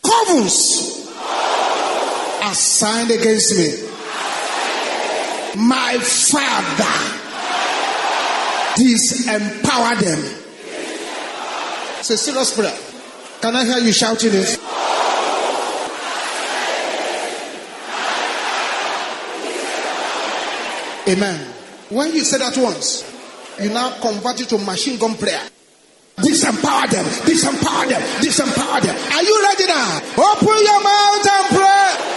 Covens are signed against me. My Father, disempower them. It's a serious prayer. Can I hear you shouting this? Amen. When you say that once, you now convert it to machine gun prayer. Disempower them, disempower them, disempower them. Are you ready now? Open your mouth and pray.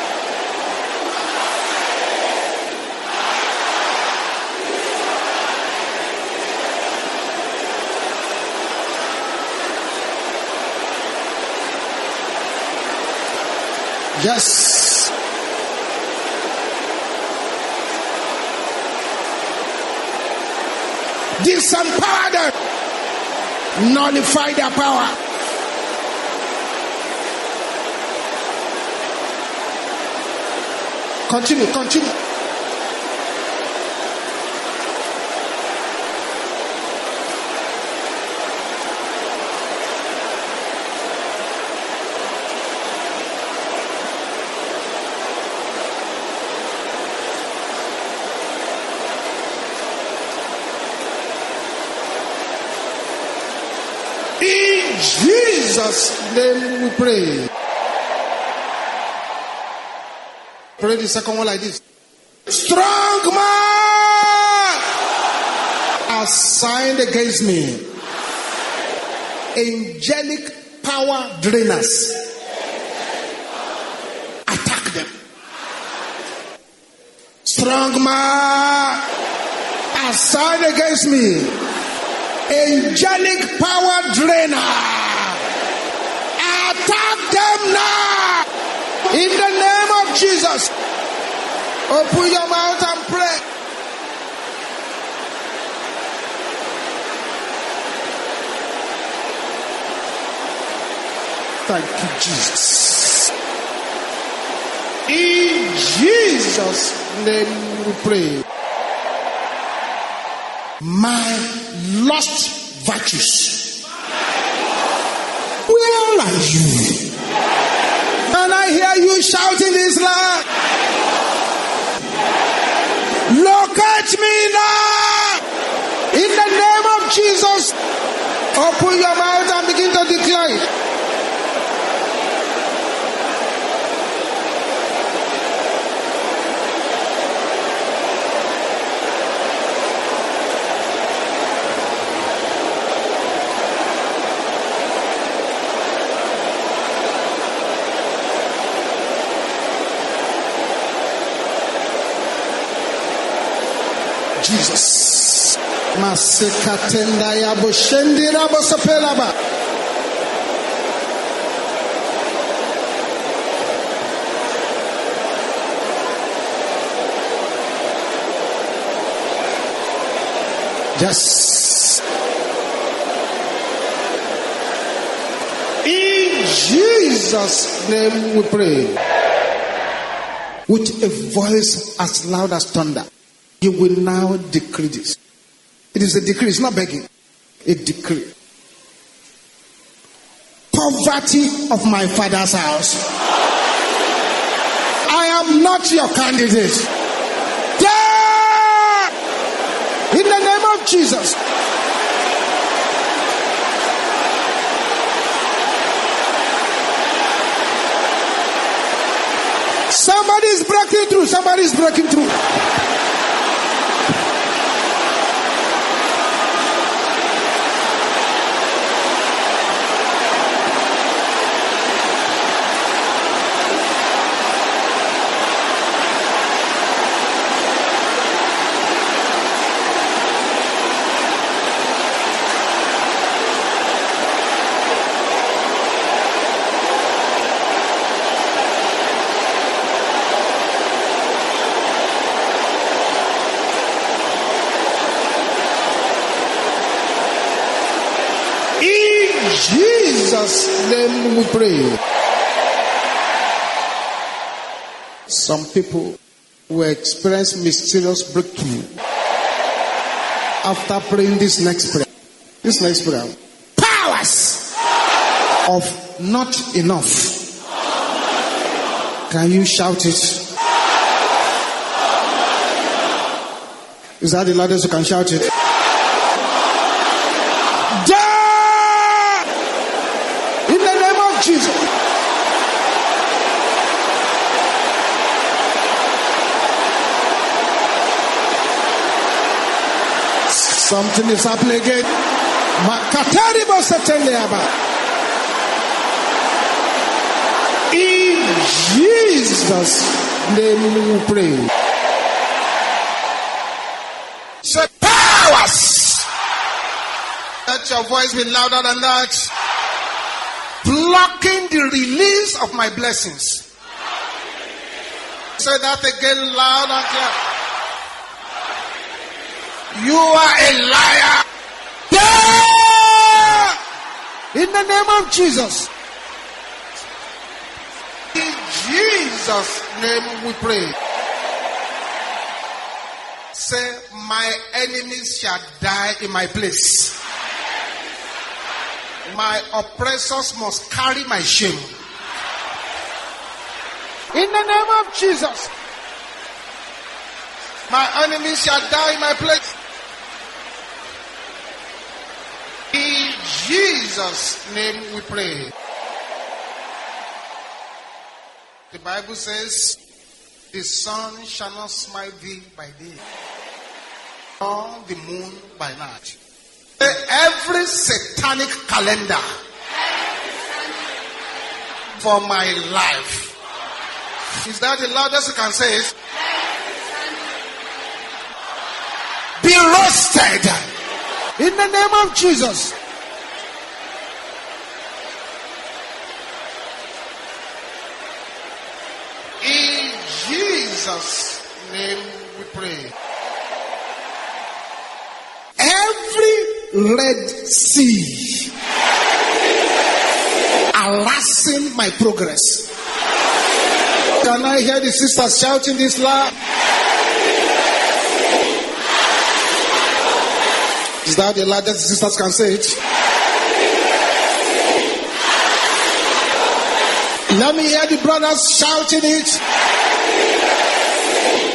Yes. Disempower them. Nullify their power. Continue, continue. In Jesus' name we pray. Pray the second one like this. Strong man assigned against me. Angelic power drainers. Attack them. Strong man assigned against me angelic power drainer. Attack them now. In the name of Jesus. Open your mouth and pray. Thank you, Jesus. In Jesus' name we pray. My lost virtues. Are you? Can I hear you shouting this loud? Locate me now! In the name of Jesus, open your mouth and begin to declare it. Jesus. Masekatenda. Yes. In Jesus' name we pray. With a voice as loud as thunder. You will now decree this. It is a decree, it's not begging. A decree. Poverty of my father's house. I am not your candidate. Yeah! In the name of Jesus. Somebody is breaking through. Somebody is breaking through. In Jesus' name we pray. Some people will experience mysterious breakthrough after praying this next prayer. This next prayer. Powers of not enough. Can you shout it? Is that the loudest you can shout it? Die! In the name of Jesus. Something is happening again. Makataribo Sataniaba. In Jesus' name we pray. Say powers. Let your voice be louder than that. Blocking the release of my blessings. Say that again loud and clear. You are a liar. Yeah! In the name of Jesus. In Jesus' name we pray. Say, my enemies shall die in my place. My oppressors must carry my shame. In the name of Jesus. My enemies shall die in my place. In Jesus' name we pray. The Bible says, The sun shall not smite thee by day, nor the moon by night. Every satanic calendar for my life. Is that the loudest you can say it? Be roasted in the name of Jesus. In Jesus' name we pray. Every Red Sea harassing my progress. Can I hear the sisters shouting this loud? Is that the loudest sisters can say it? Let me hear the brothers shouting it.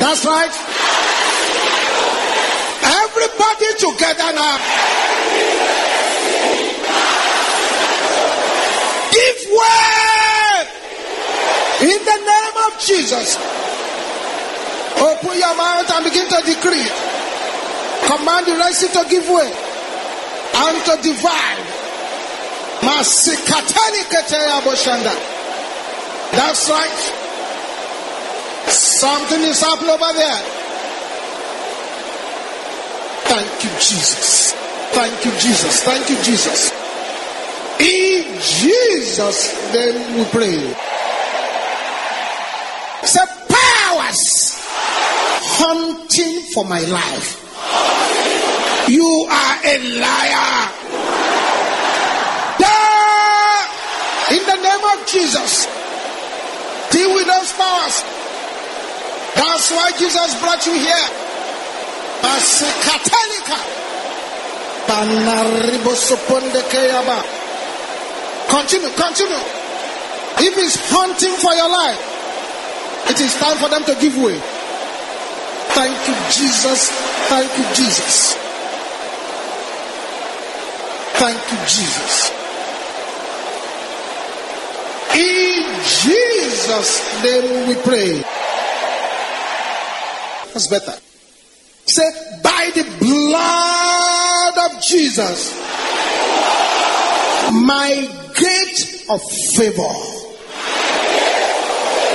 That's right. Everybody together now. Way in the name of Jesus. Open your mouth and begin to decree. Command the Red Sea to give way and to divide. That's right. Something is happening over there. Thank you, Jesus. Thank you, Jesus. Thank you, Jesus. In Jesus' name we pray. Say powers hunting for my life. You are a liar. In the name of Jesus. Deal with those powers. That's why Jesus brought you here. Masikatanika. Banaribosopondekeaba. Continue, continue. If it's hunting for your life, it is time for them to give way. Thank you, Jesus. Thank you, Jesus. Thank you, Jesus. In Jesus' name we pray. That's better. Say, by the blood of Jesus, my gate of favor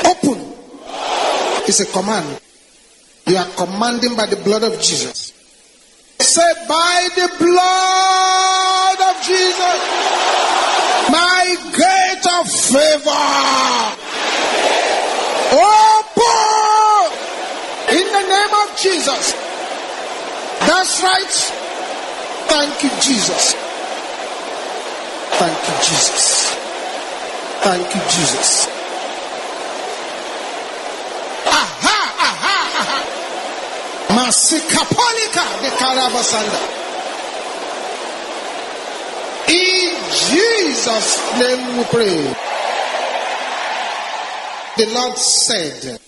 open is a command. You are commanding by the blood of Jesus. Say, by the blood of Jesus, my gate of favor open in the name of Jesus. That's right. Thank you, Jesus. Thank you, Jesus. Thank you, Jesus. Aha, aha, aha. Masikapolika de Karabasanda. In Jesus' name we pray. The Lord said,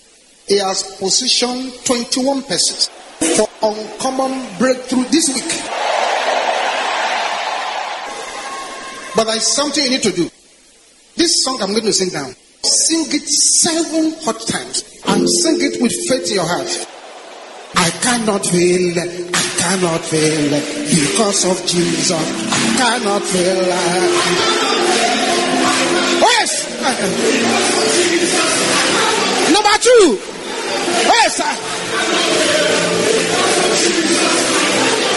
He has positioned 21 persons for uncommon breakthrough this week. But there's something you need to do. This song I'm going to sing now. Sing it seven hot times and sing it with faith in your heart. I cannot fail. I cannot fail because of Jesus. I cannot fail. Yes. Number two. Yes.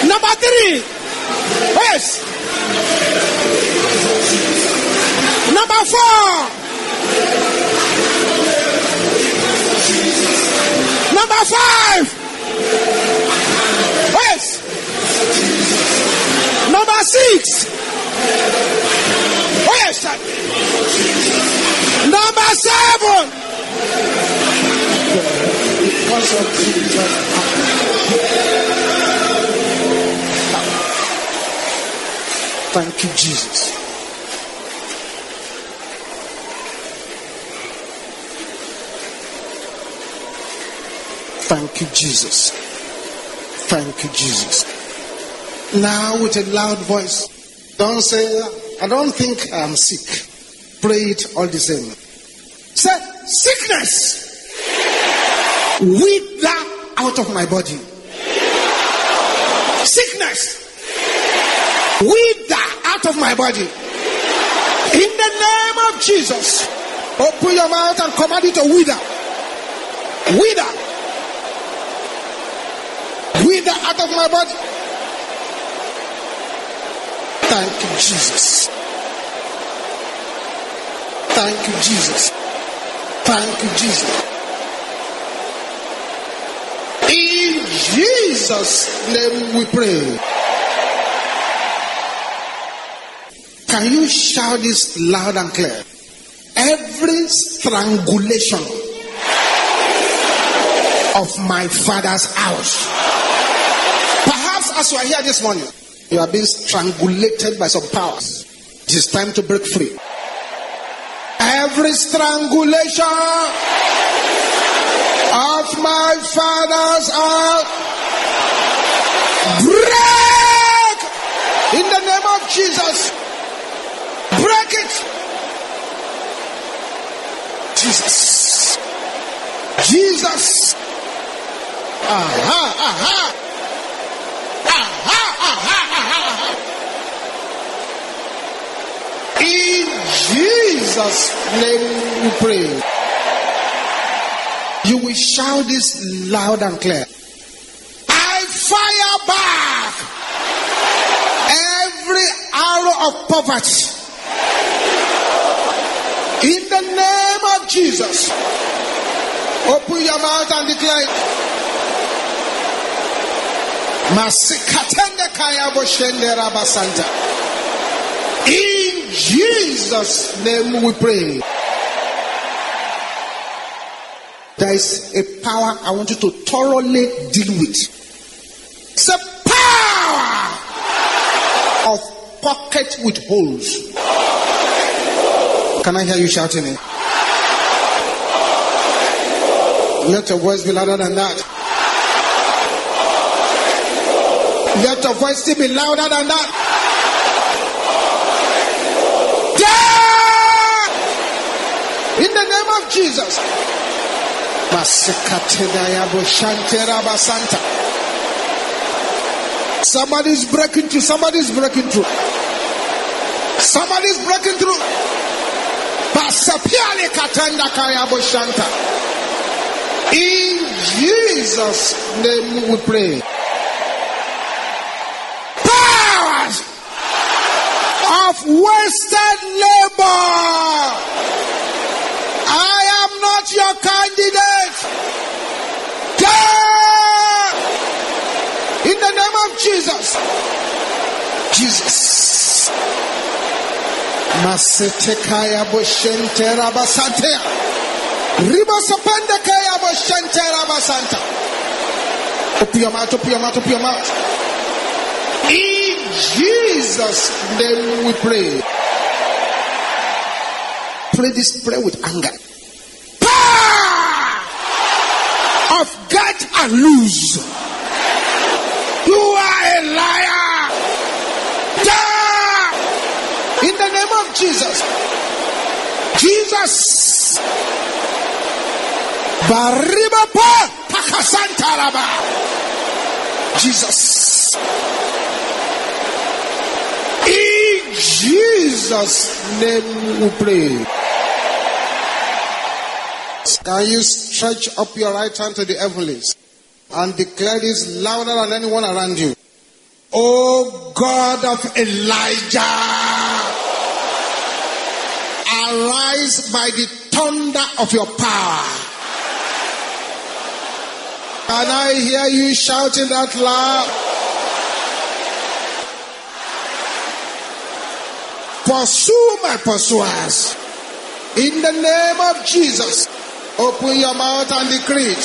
Number three. Yes. Number four. Number five. Yes. Number six. Yes. Number seven. Thank you, Jesus. Thank you, Jesus. Thank you, Jesus. Now, with a loud voice, don't say, I don't think I'm sick. Pray it all the same. Say, sickness, wither out of my body. Sickness, wither out of my body. In the name of Jesus, open your mouth and command it to wither. Wither. Wither out of my body. Thank you, Jesus. Thank you, Jesus. Thank you, Jesus. In Jesus' name we pray. Can you shout this loud and clear? Every strangulation of my father's house. As you are here this morning, you are being strangulated by some powers. It is time to break free. Every strangulation of my father's house, break in the name of Jesus. Break it. Jesus. Jesus. Aha. Aha, aha, aha. In Jesus' name we pray. You will shout this loud and clear. I fire back every arrow of poverty. In the name of Jesus. Open your mouth and declare it. Masikatende. Jesus' name we pray. There is a power I want you to thoroughly deal with. It's a power of pocket with holes. Can I hear you shouting it? Let your voice be louder than that. Let your voice still be louder than that. Yeah! In the name of Jesus. Somebody's breaking through. Somebody's breaking through. Somebody's breaking through. In Jesus' name we pray. Powers of wasted labor. I am not your candidate. Die! In the name of Jesus. Jesus. Masetekaya boshente rabasantea. Ribosapende kaya boshente rabasanta. Open your mouth, open your mouth, open your mouth. Jesus' name we pray. Pray this prayer with anger. Power of God and lose. You are a liar. Die in the name of Jesus. Jesus. Bariba pa pakasantaraba. Jesus. Jesus' name we pray. Can you stretch up your right hand to the heavens and declare this louder than anyone around you? Oh God of Elijah, arise by the thunder of your power. Can I hear you shouting that loud? Pursue my pursuers. In the name of Jesus, open your mouth and decree.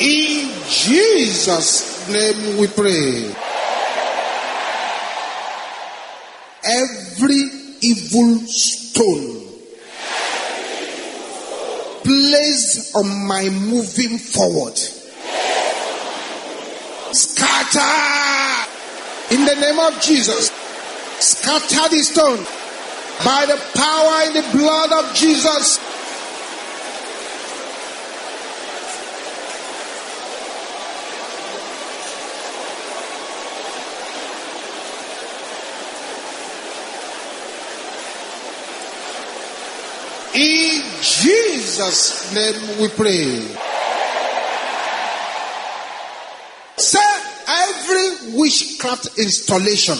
In Jesus' name we pray. Every evil stone placed on my moving forward. Scatter in the name of Jesus. Scatter the stone by the power in the blood of Jesus. In Jesus' name we pray. Say every witchcraft installation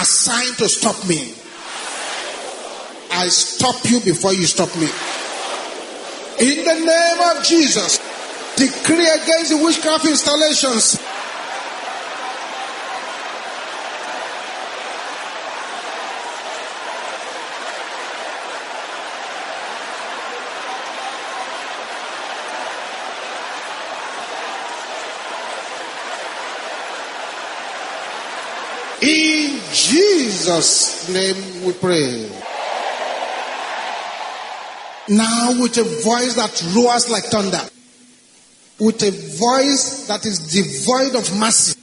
assigned to stop me. I stop you before you stop me. In the name of Jesus, decree against the witchcraft installations. In Jesus' name we pray. Now, with a voice that roars like thunder, with a voice that is devoid of mercy,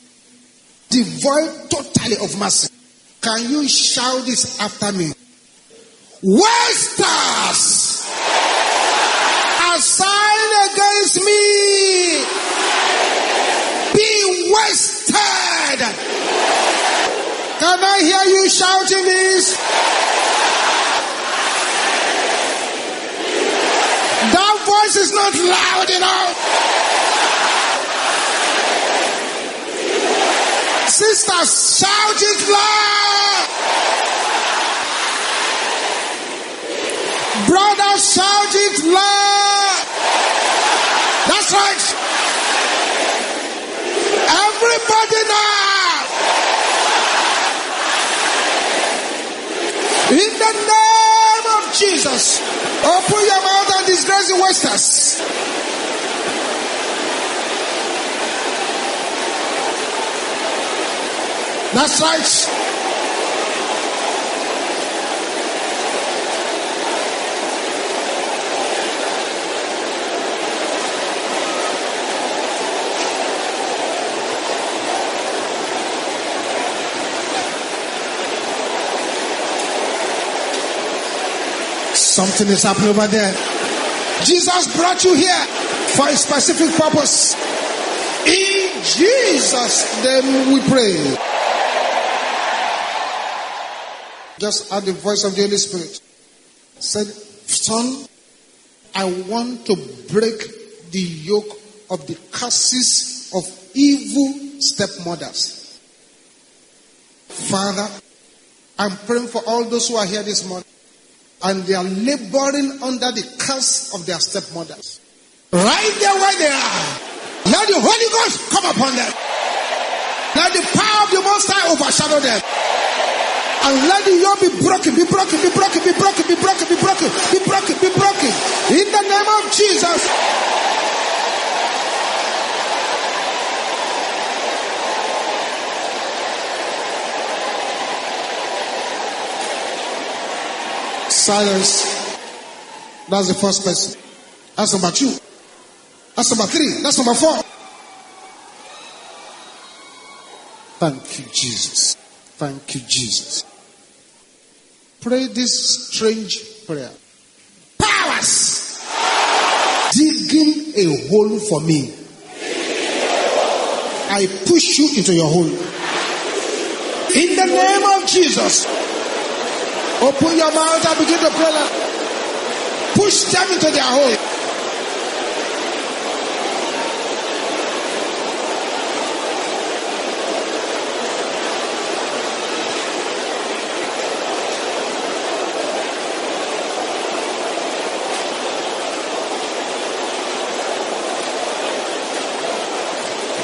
devoid totally of mercy, can you shout this after me? Wasters! Assign against me! Be wasted! Can I hear you shouting this? That voice is not loud enough. Sisters, shout it loud. Brothers, shout it loud. That's right. Everybody now. In the name of Jesus, open your mouth and disgrace the wasters. That's right. Something is happening over there. Jesus brought you here for a specific purpose. In Jesus' name we pray. Just at the voice of the Holy Spirit. Said, Son, I want to break the yoke of the curses of evil stepmothers. Father, I'm praying for all those who are here this morning and they are laboring under the curse of their stepmothers. Right there where they are, let the Holy Ghost come upon them. Let the power of the Most High overshadow them. And let the yoke be broken, be broken, be broken, be broken, be broken, be broken, be broken, be broken. In the name of Jesus. Silence. That's the first person. That's number two. That's number three. That's number four. Thank you, Jesus. Thank you, Jesus. Pray this strange prayer. Powers digging a hole for me. I push you into your hole. In the name of Jesus. Open your mouth and begin to pray. Push them into their hole.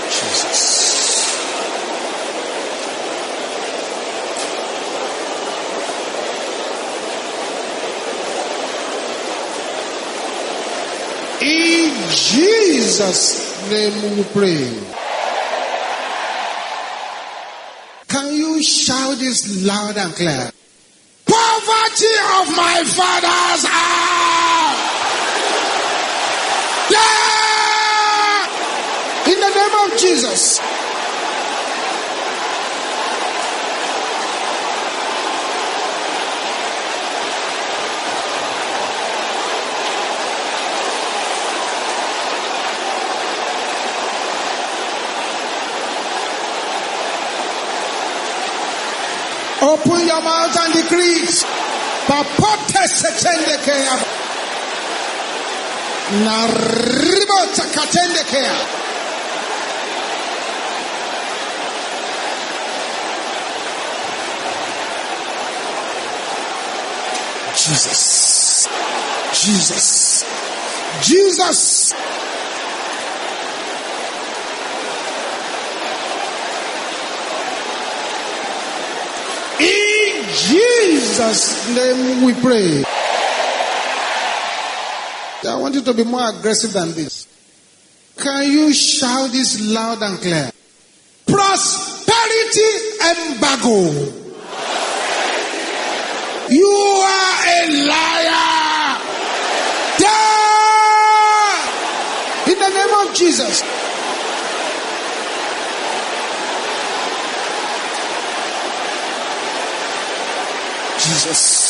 Jesus. In Jesus' name we pray. Can you shout this loud and clear? Poverty of my father's house! Yeah! In the name of Jesus. Open your mouth and kea. Naribo takatende kea. Jesus. Jesus. Jesus. In Jesus' name we pray. I want you to be more aggressive than this. Can you shout this loud and clear? Prosperity embargo. You are a liar. In the name of Jesus. Jesus.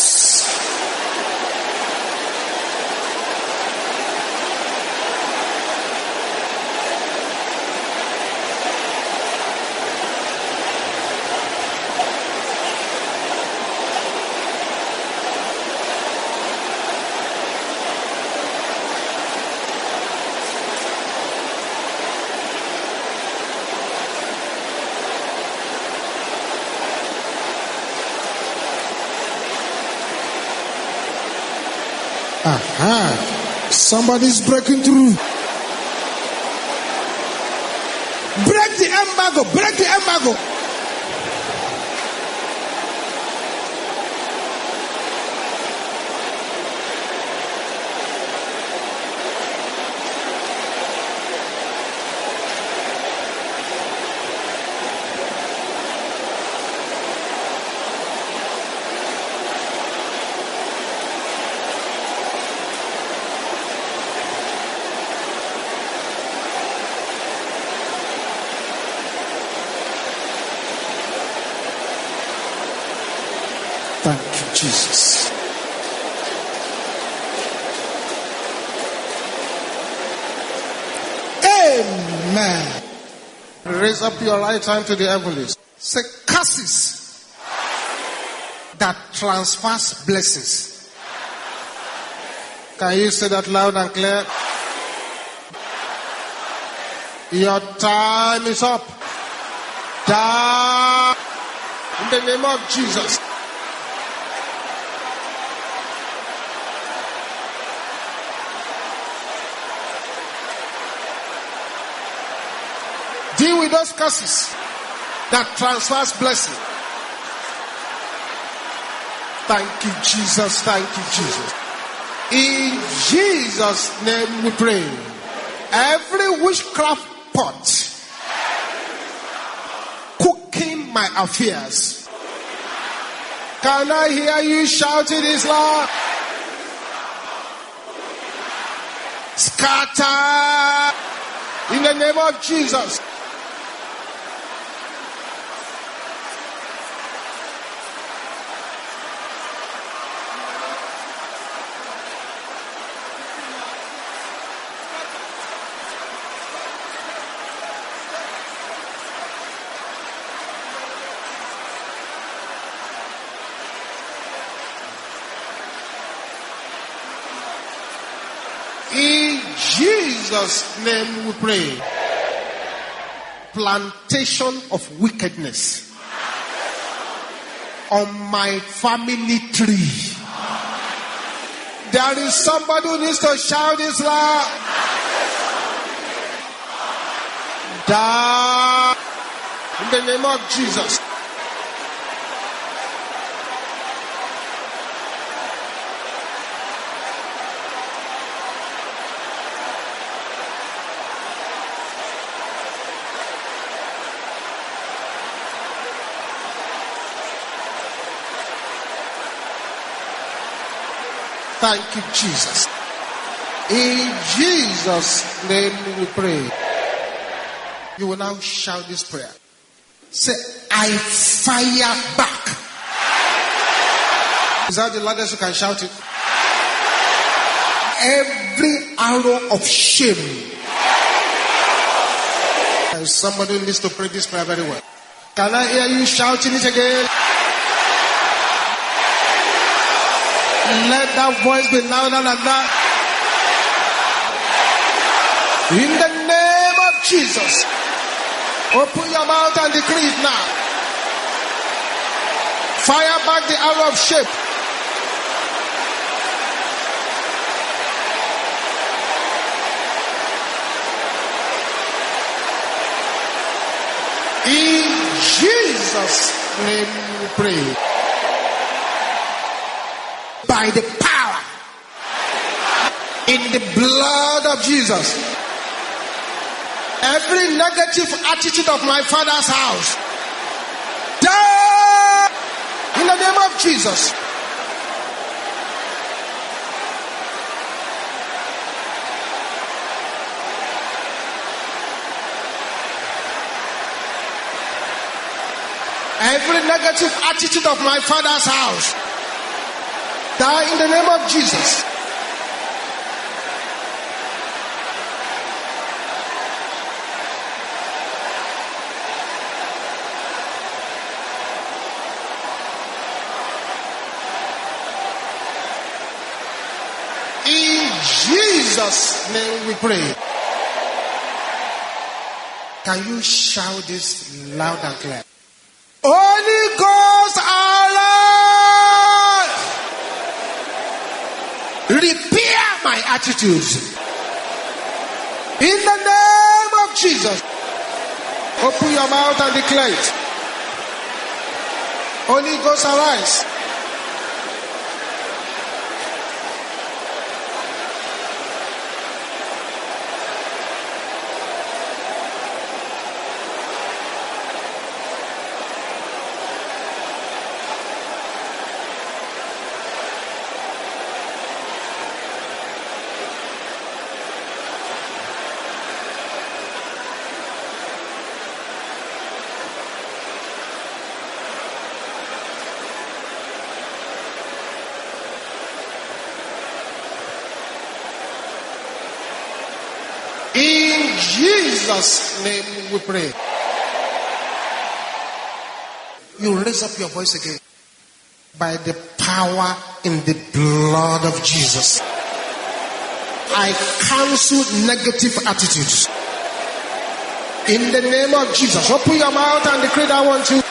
Aha. Somebody's breaking through. Break the embargo. Break the embargo. Thank you, Jesus. Amen. Raise up your right hand to the heavens. Say curses that transfers blessings. Can you say that loud and clear? Your time is up. Die in the name of Jesus. Deal with those curses that transfers blessing. Thank you, Jesus. Thank you, Jesus. In Jesus' name we pray. Every witchcraft pot cooking my affairs. Can I hear you shouting this loud? Scatter in the name of Jesus. Jesus' name we pray. Plantation of wickedness on my family tree. There is somebody who needs to shout this loud. Die in the name of Jesus. Thank you, Jesus. In Jesus' name we pray. You will now shout this prayer. Say, I fire back. Is that the loudest you can shout it? Every arrow of shame. And somebody needs to pray this prayer very well. Can I hear you shouting it again? Let that voice be louder than that. In the name of Jesus. Open your mouth and decree it now. Fire back the arrow of shape. In Jesus' name we pray. By the power in the blood of Jesus. Every negative attitude of my father's house. Die in the name of Jesus. Every negative attitude of my father's house. Die in the name of Jesus. In Jesus' name we pray. Can you shout this loud and clear? Holy Ghost alive! Repair my attitudes. In the name of Jesus. Open your mouth and declare it. Holy Ghost arise. In Jesus' name we pray. You raise up your voice again. By the power in the blood of Jesus. I cancel negative attitudes. In the name of Jesus. Open your mouth and decree that one too.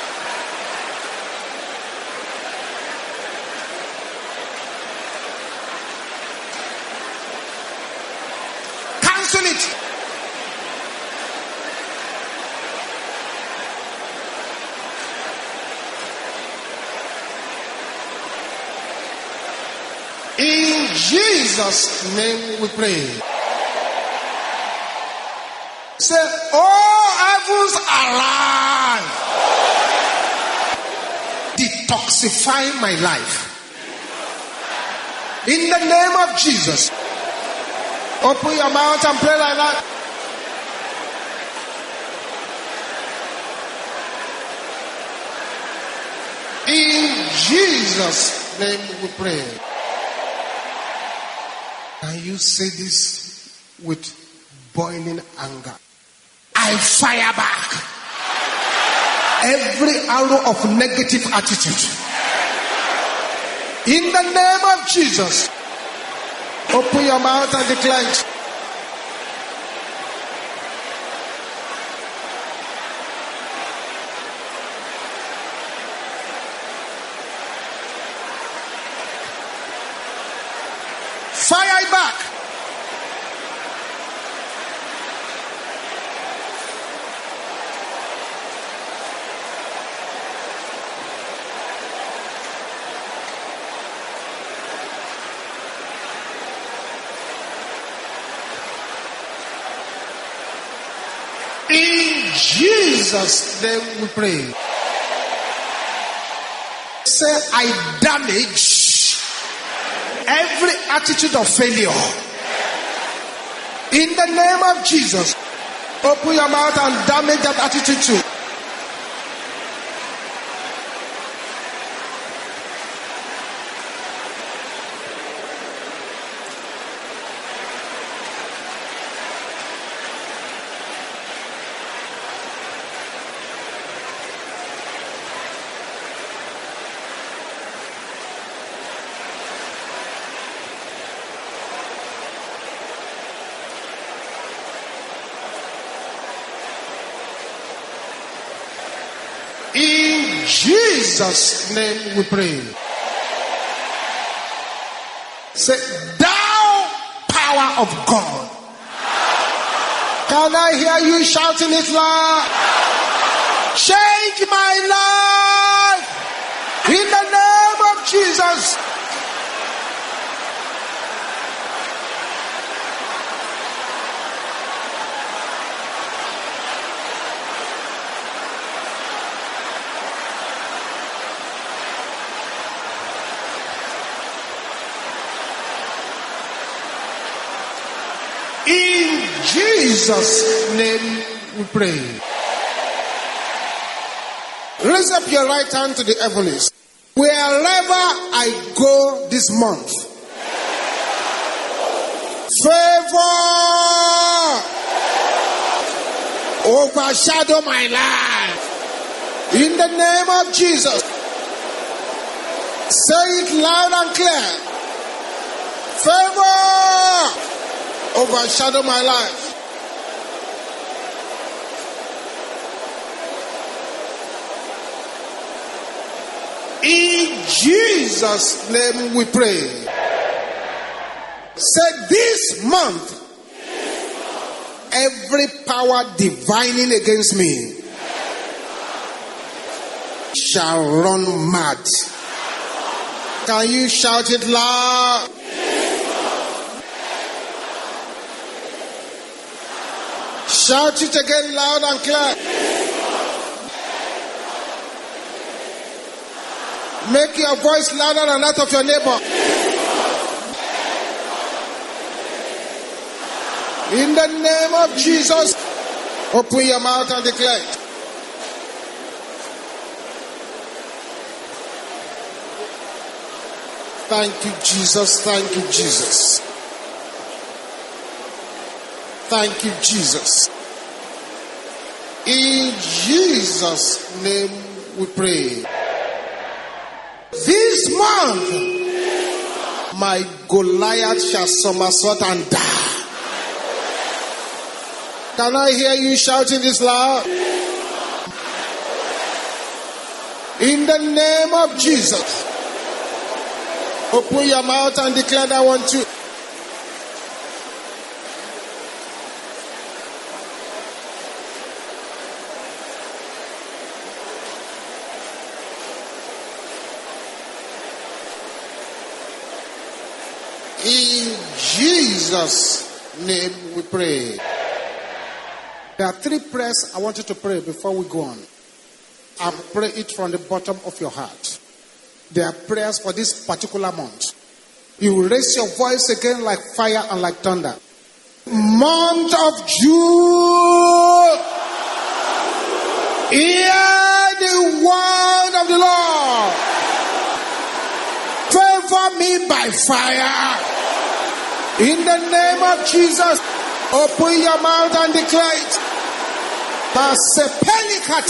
Cancel it. In Jesus' name we pray. Say, Oh heavens alive. Detoxify my life. In the name of Jesus. Open your mouth and pray like that. In Jesus' name we pray. Can you say this with boiling anger? I fire back every arrow of negative attitude. In the name of Jesus. Open your mouth and declare it. Fire it back. In Jesus' name we pray. Say, I damage every attitude of failure. In the name of Jesus, open your mouth and damage that attitude too. In Jesus' name we pray. Say, thou power of God. Can I hear you shouting it loud? Change my life in the name of Jesus. In Jesus' name we pray. Raise up your right hand to the heavens. Wherever I go this month, favor overshadow my life. In the name of Jesus. Say it loud and clear. Favor overshadow my life. In Jesus' name we pray. Say this month, every power divining against me shall run mad. Can you shout it loud? Shout it again loud and clear. Make your voice louder than that of your neighbor. In the name of Jesus, open your mouth and declare. Thank you, Jesus. Thank you, Jesus. Thank you, Jesus. In Jesus' name we pray. This month, my Goliath shall somersault and die. Can I hear you shouting this loud? In the name of Jesus. Open your mouth and declare that one too. In Jesus' name we pray. There are three prayers I want you to pray before we go on. I pray it from the bottom of your heart. There are prayers for this particular month. You raise your voice again like fire and like thunder. Month of June. Hear the word of the Lord. Favor me by fire. In the name of Jesus, open your mouth and declare it. Pasepelika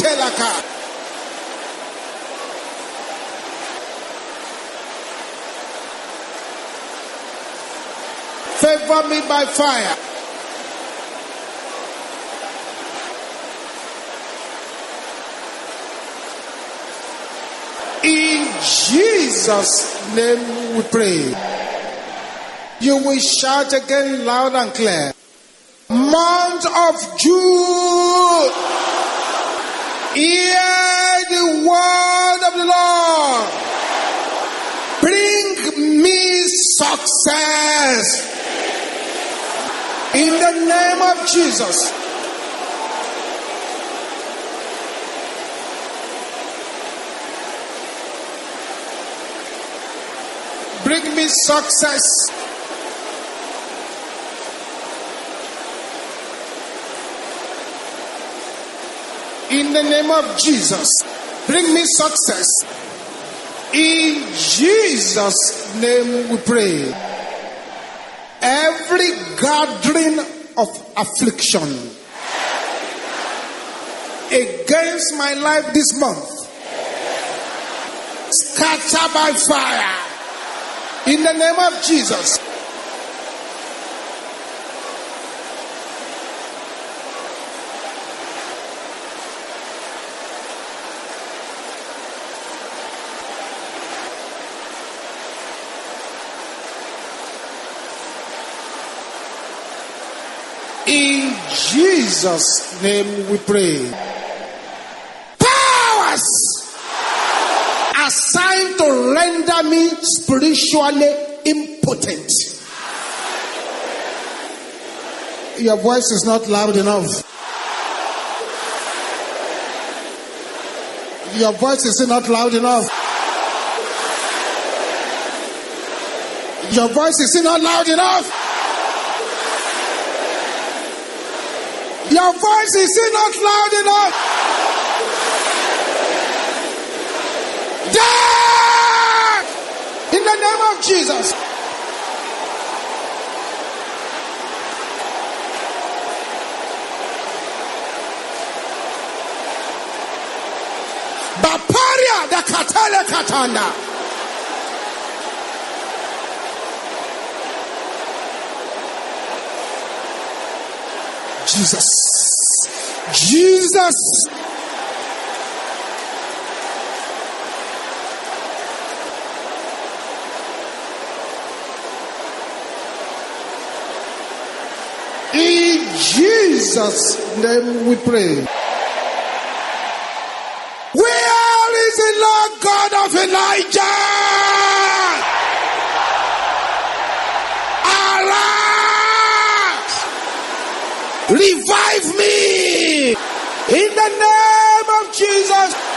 Favor me by fire. In Jesus' name we pray. You will shout again loud and clear. Month of June. Hear the word of the Lord. Bring me success. In the name of Jesus. Bring me success. In the name of Jesus, bring me success. In Jesus' name we pray. Every gathering of affliction against my life this month, scatter by fire. In the name of Jesus. In Jesus' name we pray. Powers assigned to render me spiritually impotent. Your voice is not loud enough. Your voice is not loud enough. Your voice is not loud enough. Your voice is not loud enough. Die! In the name of Jesus. Baparia da katale katanda. Jesus. Jesus. In Jesus' name we pray. Where is the Lord God of Elijah? Arise! Revive me! In the name of Jesus.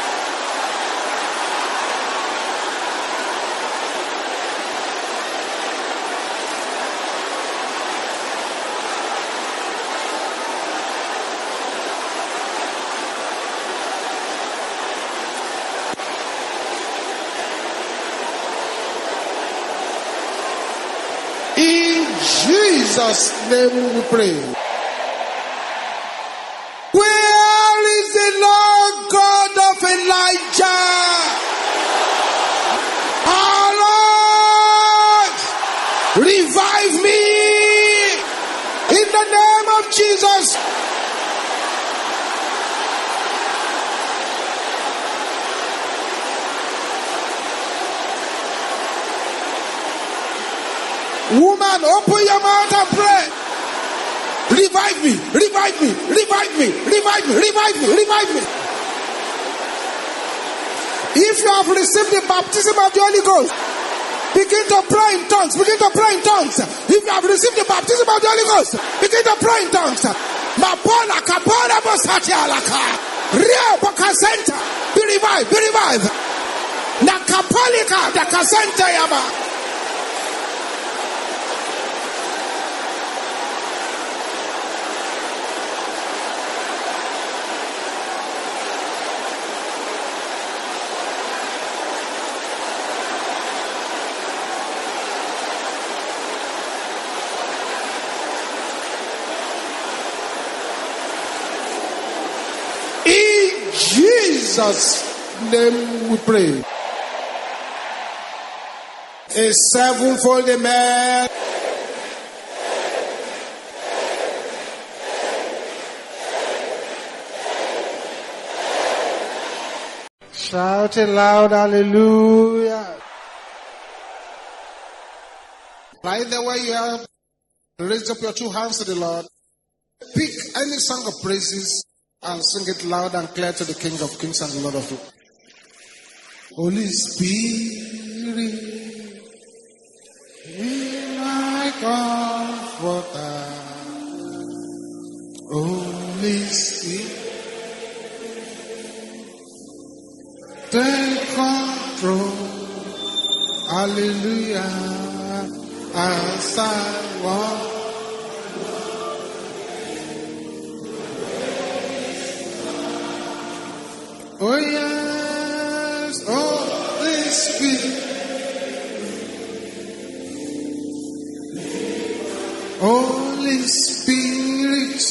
In Jesus' name we pray. Where is the Lord God of Elijah? Arise! Revive me! In the name of Jesus. Woman, open your mouth and pray. Revive me, revive me, revive me, revive me, revive me, revive me. If you have received the baptism of the Holy Ghost, begin to pray in tongues, begin to pray in tongues. If you have received the baptism of the Holy Ghost, begin to pray in tongues. Mapola kapola bosatialaka. Rio bokasenta. Be revived, be revived. Nakapalika dakasenta yama. In Jesus' name we pray. A sevenfold amen. Shout it loud, hallelujah. Right there where you are, raise up your two hands to the Lord. Pick any song of praises and sing it loud and clear to the King of Kings and the Lord of Lords. Holy Spirit, be my comforter. Holy Spirit, take control. Hallelujah. As I walk. Oh Holy Spirit. Holy Spirit,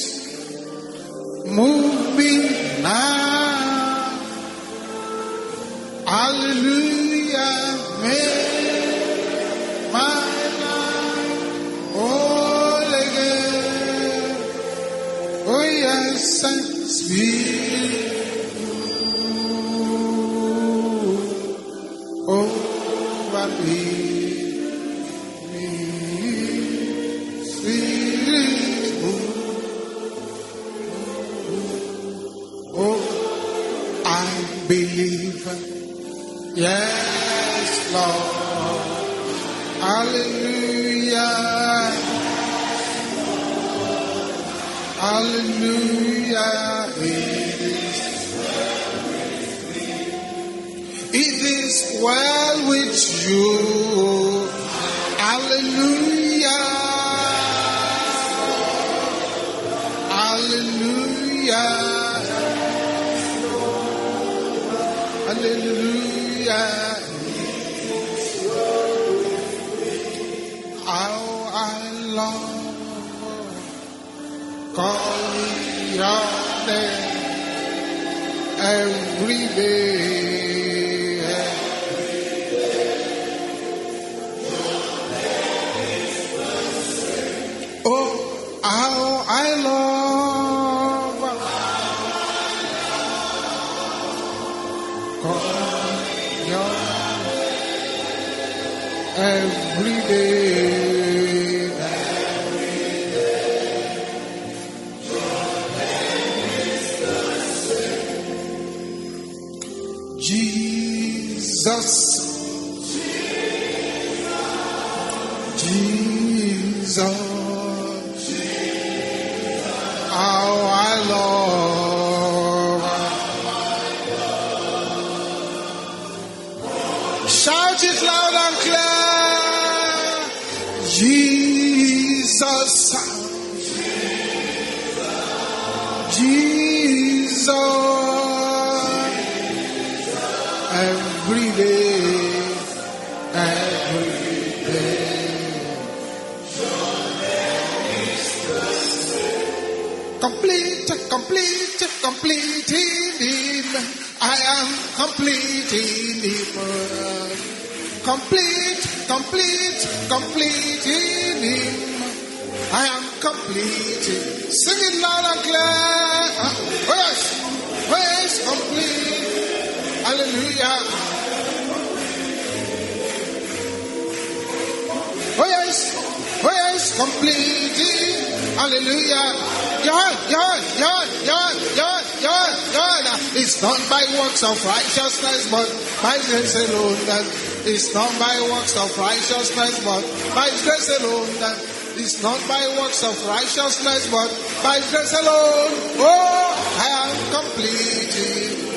works of righteousness, but by grace alone. That it's not by works of righteousness, but by grace alone. That it's not by works of righteousness, but by grace alone. Oh, I am complete.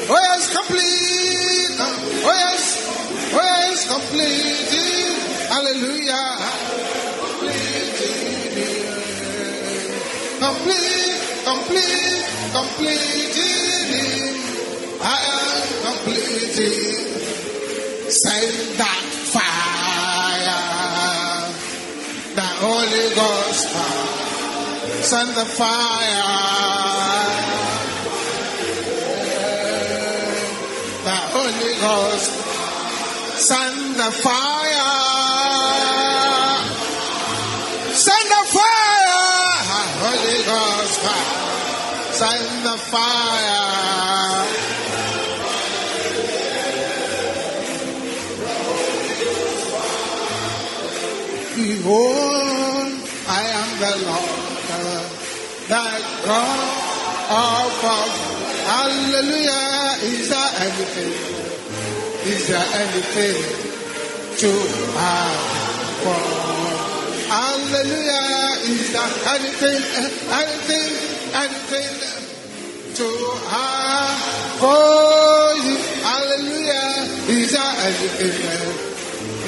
Oh yes, complete. Oh yes, oh yes, complete. Hallelujah. Complete, complete, complete Send that fire, the Holy Ghost fire. Send the fire, the Holy Ghost. Send the fire. Send the fire, Holy Ghost fire. Send the fire. Anything? Is there anything to ask for? Hallelujah. Is there anything, anything, anything to ask for? Hallelujah. Is there anything?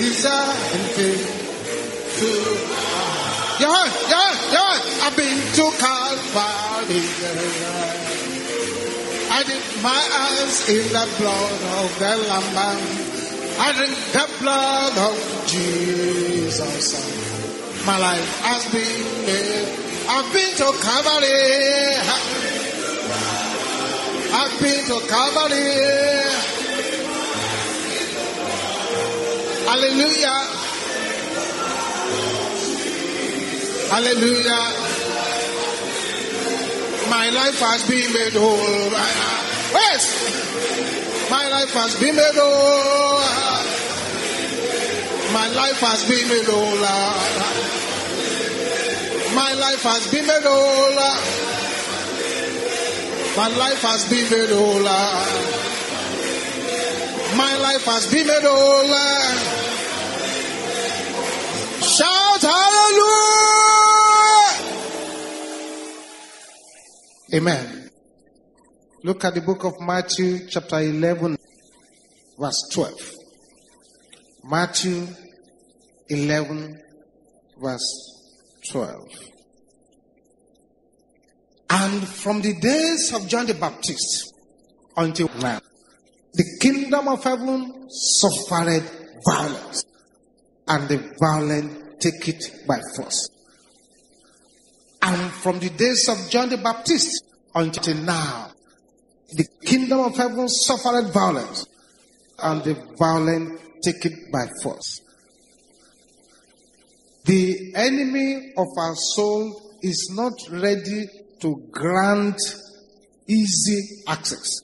Is there anything to ask? Yeah, yeah, yeah. I've been to Calvary. My eyes in the blood of the Lamb. I drink the blood of Jesus. My life has been made. I've been to Calvary. I've been to Calvary. Hallelujah. Hallelujah. My life has been made whole. Yes. My life has been made whole. My life has been made whole. My life has been made whole. My life has been made whole. My life has been made whole. Shout hallelujah. Amen. Look at the book of Matthew, chapter 11, verse 12. Matthew 11, verse 12. And from the days of John the Baptist until now, the kingdom of heaven suffered violence, and the violent take it by force. And from the days of John the Baptist until now, the kingdom of heaven suffered violence, and the violent take it by force. The enemy of our soul is not ready to grant easy access.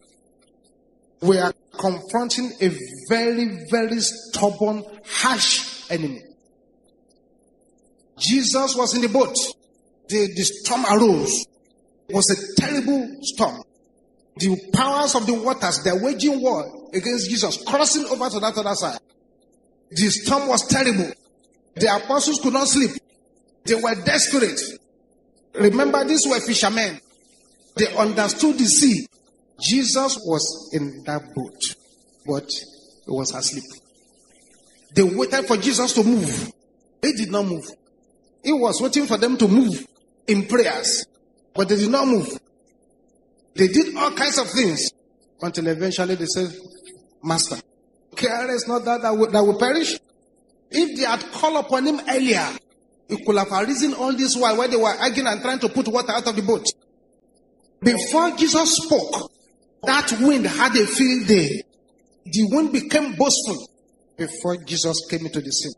We are confronting a very, very stubborn, harsh enemy. Jesus was in the boat. The, the storm arose. It was a terrible storm. The powers of the waters, they're waging war against Jesus, crossing over to that other side. The storm was terrible. The apostles could not sleep. They were desperate. Remember, these were fishermen. They understood the sea. Jesus was in that boat, but he was asleep. They waited for Jesus to move. He did not move. He was waiting for them to move in prayers, but they did not move. They did all kinds of things until eventually they said, Master, care is not that that will, that will perish. If they had called upon him earlier, he could have arisen all this while while they were arguing and trying to put water out of the boat. Before Jesus spoke, that wind had a field day. The wind became boastful before Jesus came into the scene.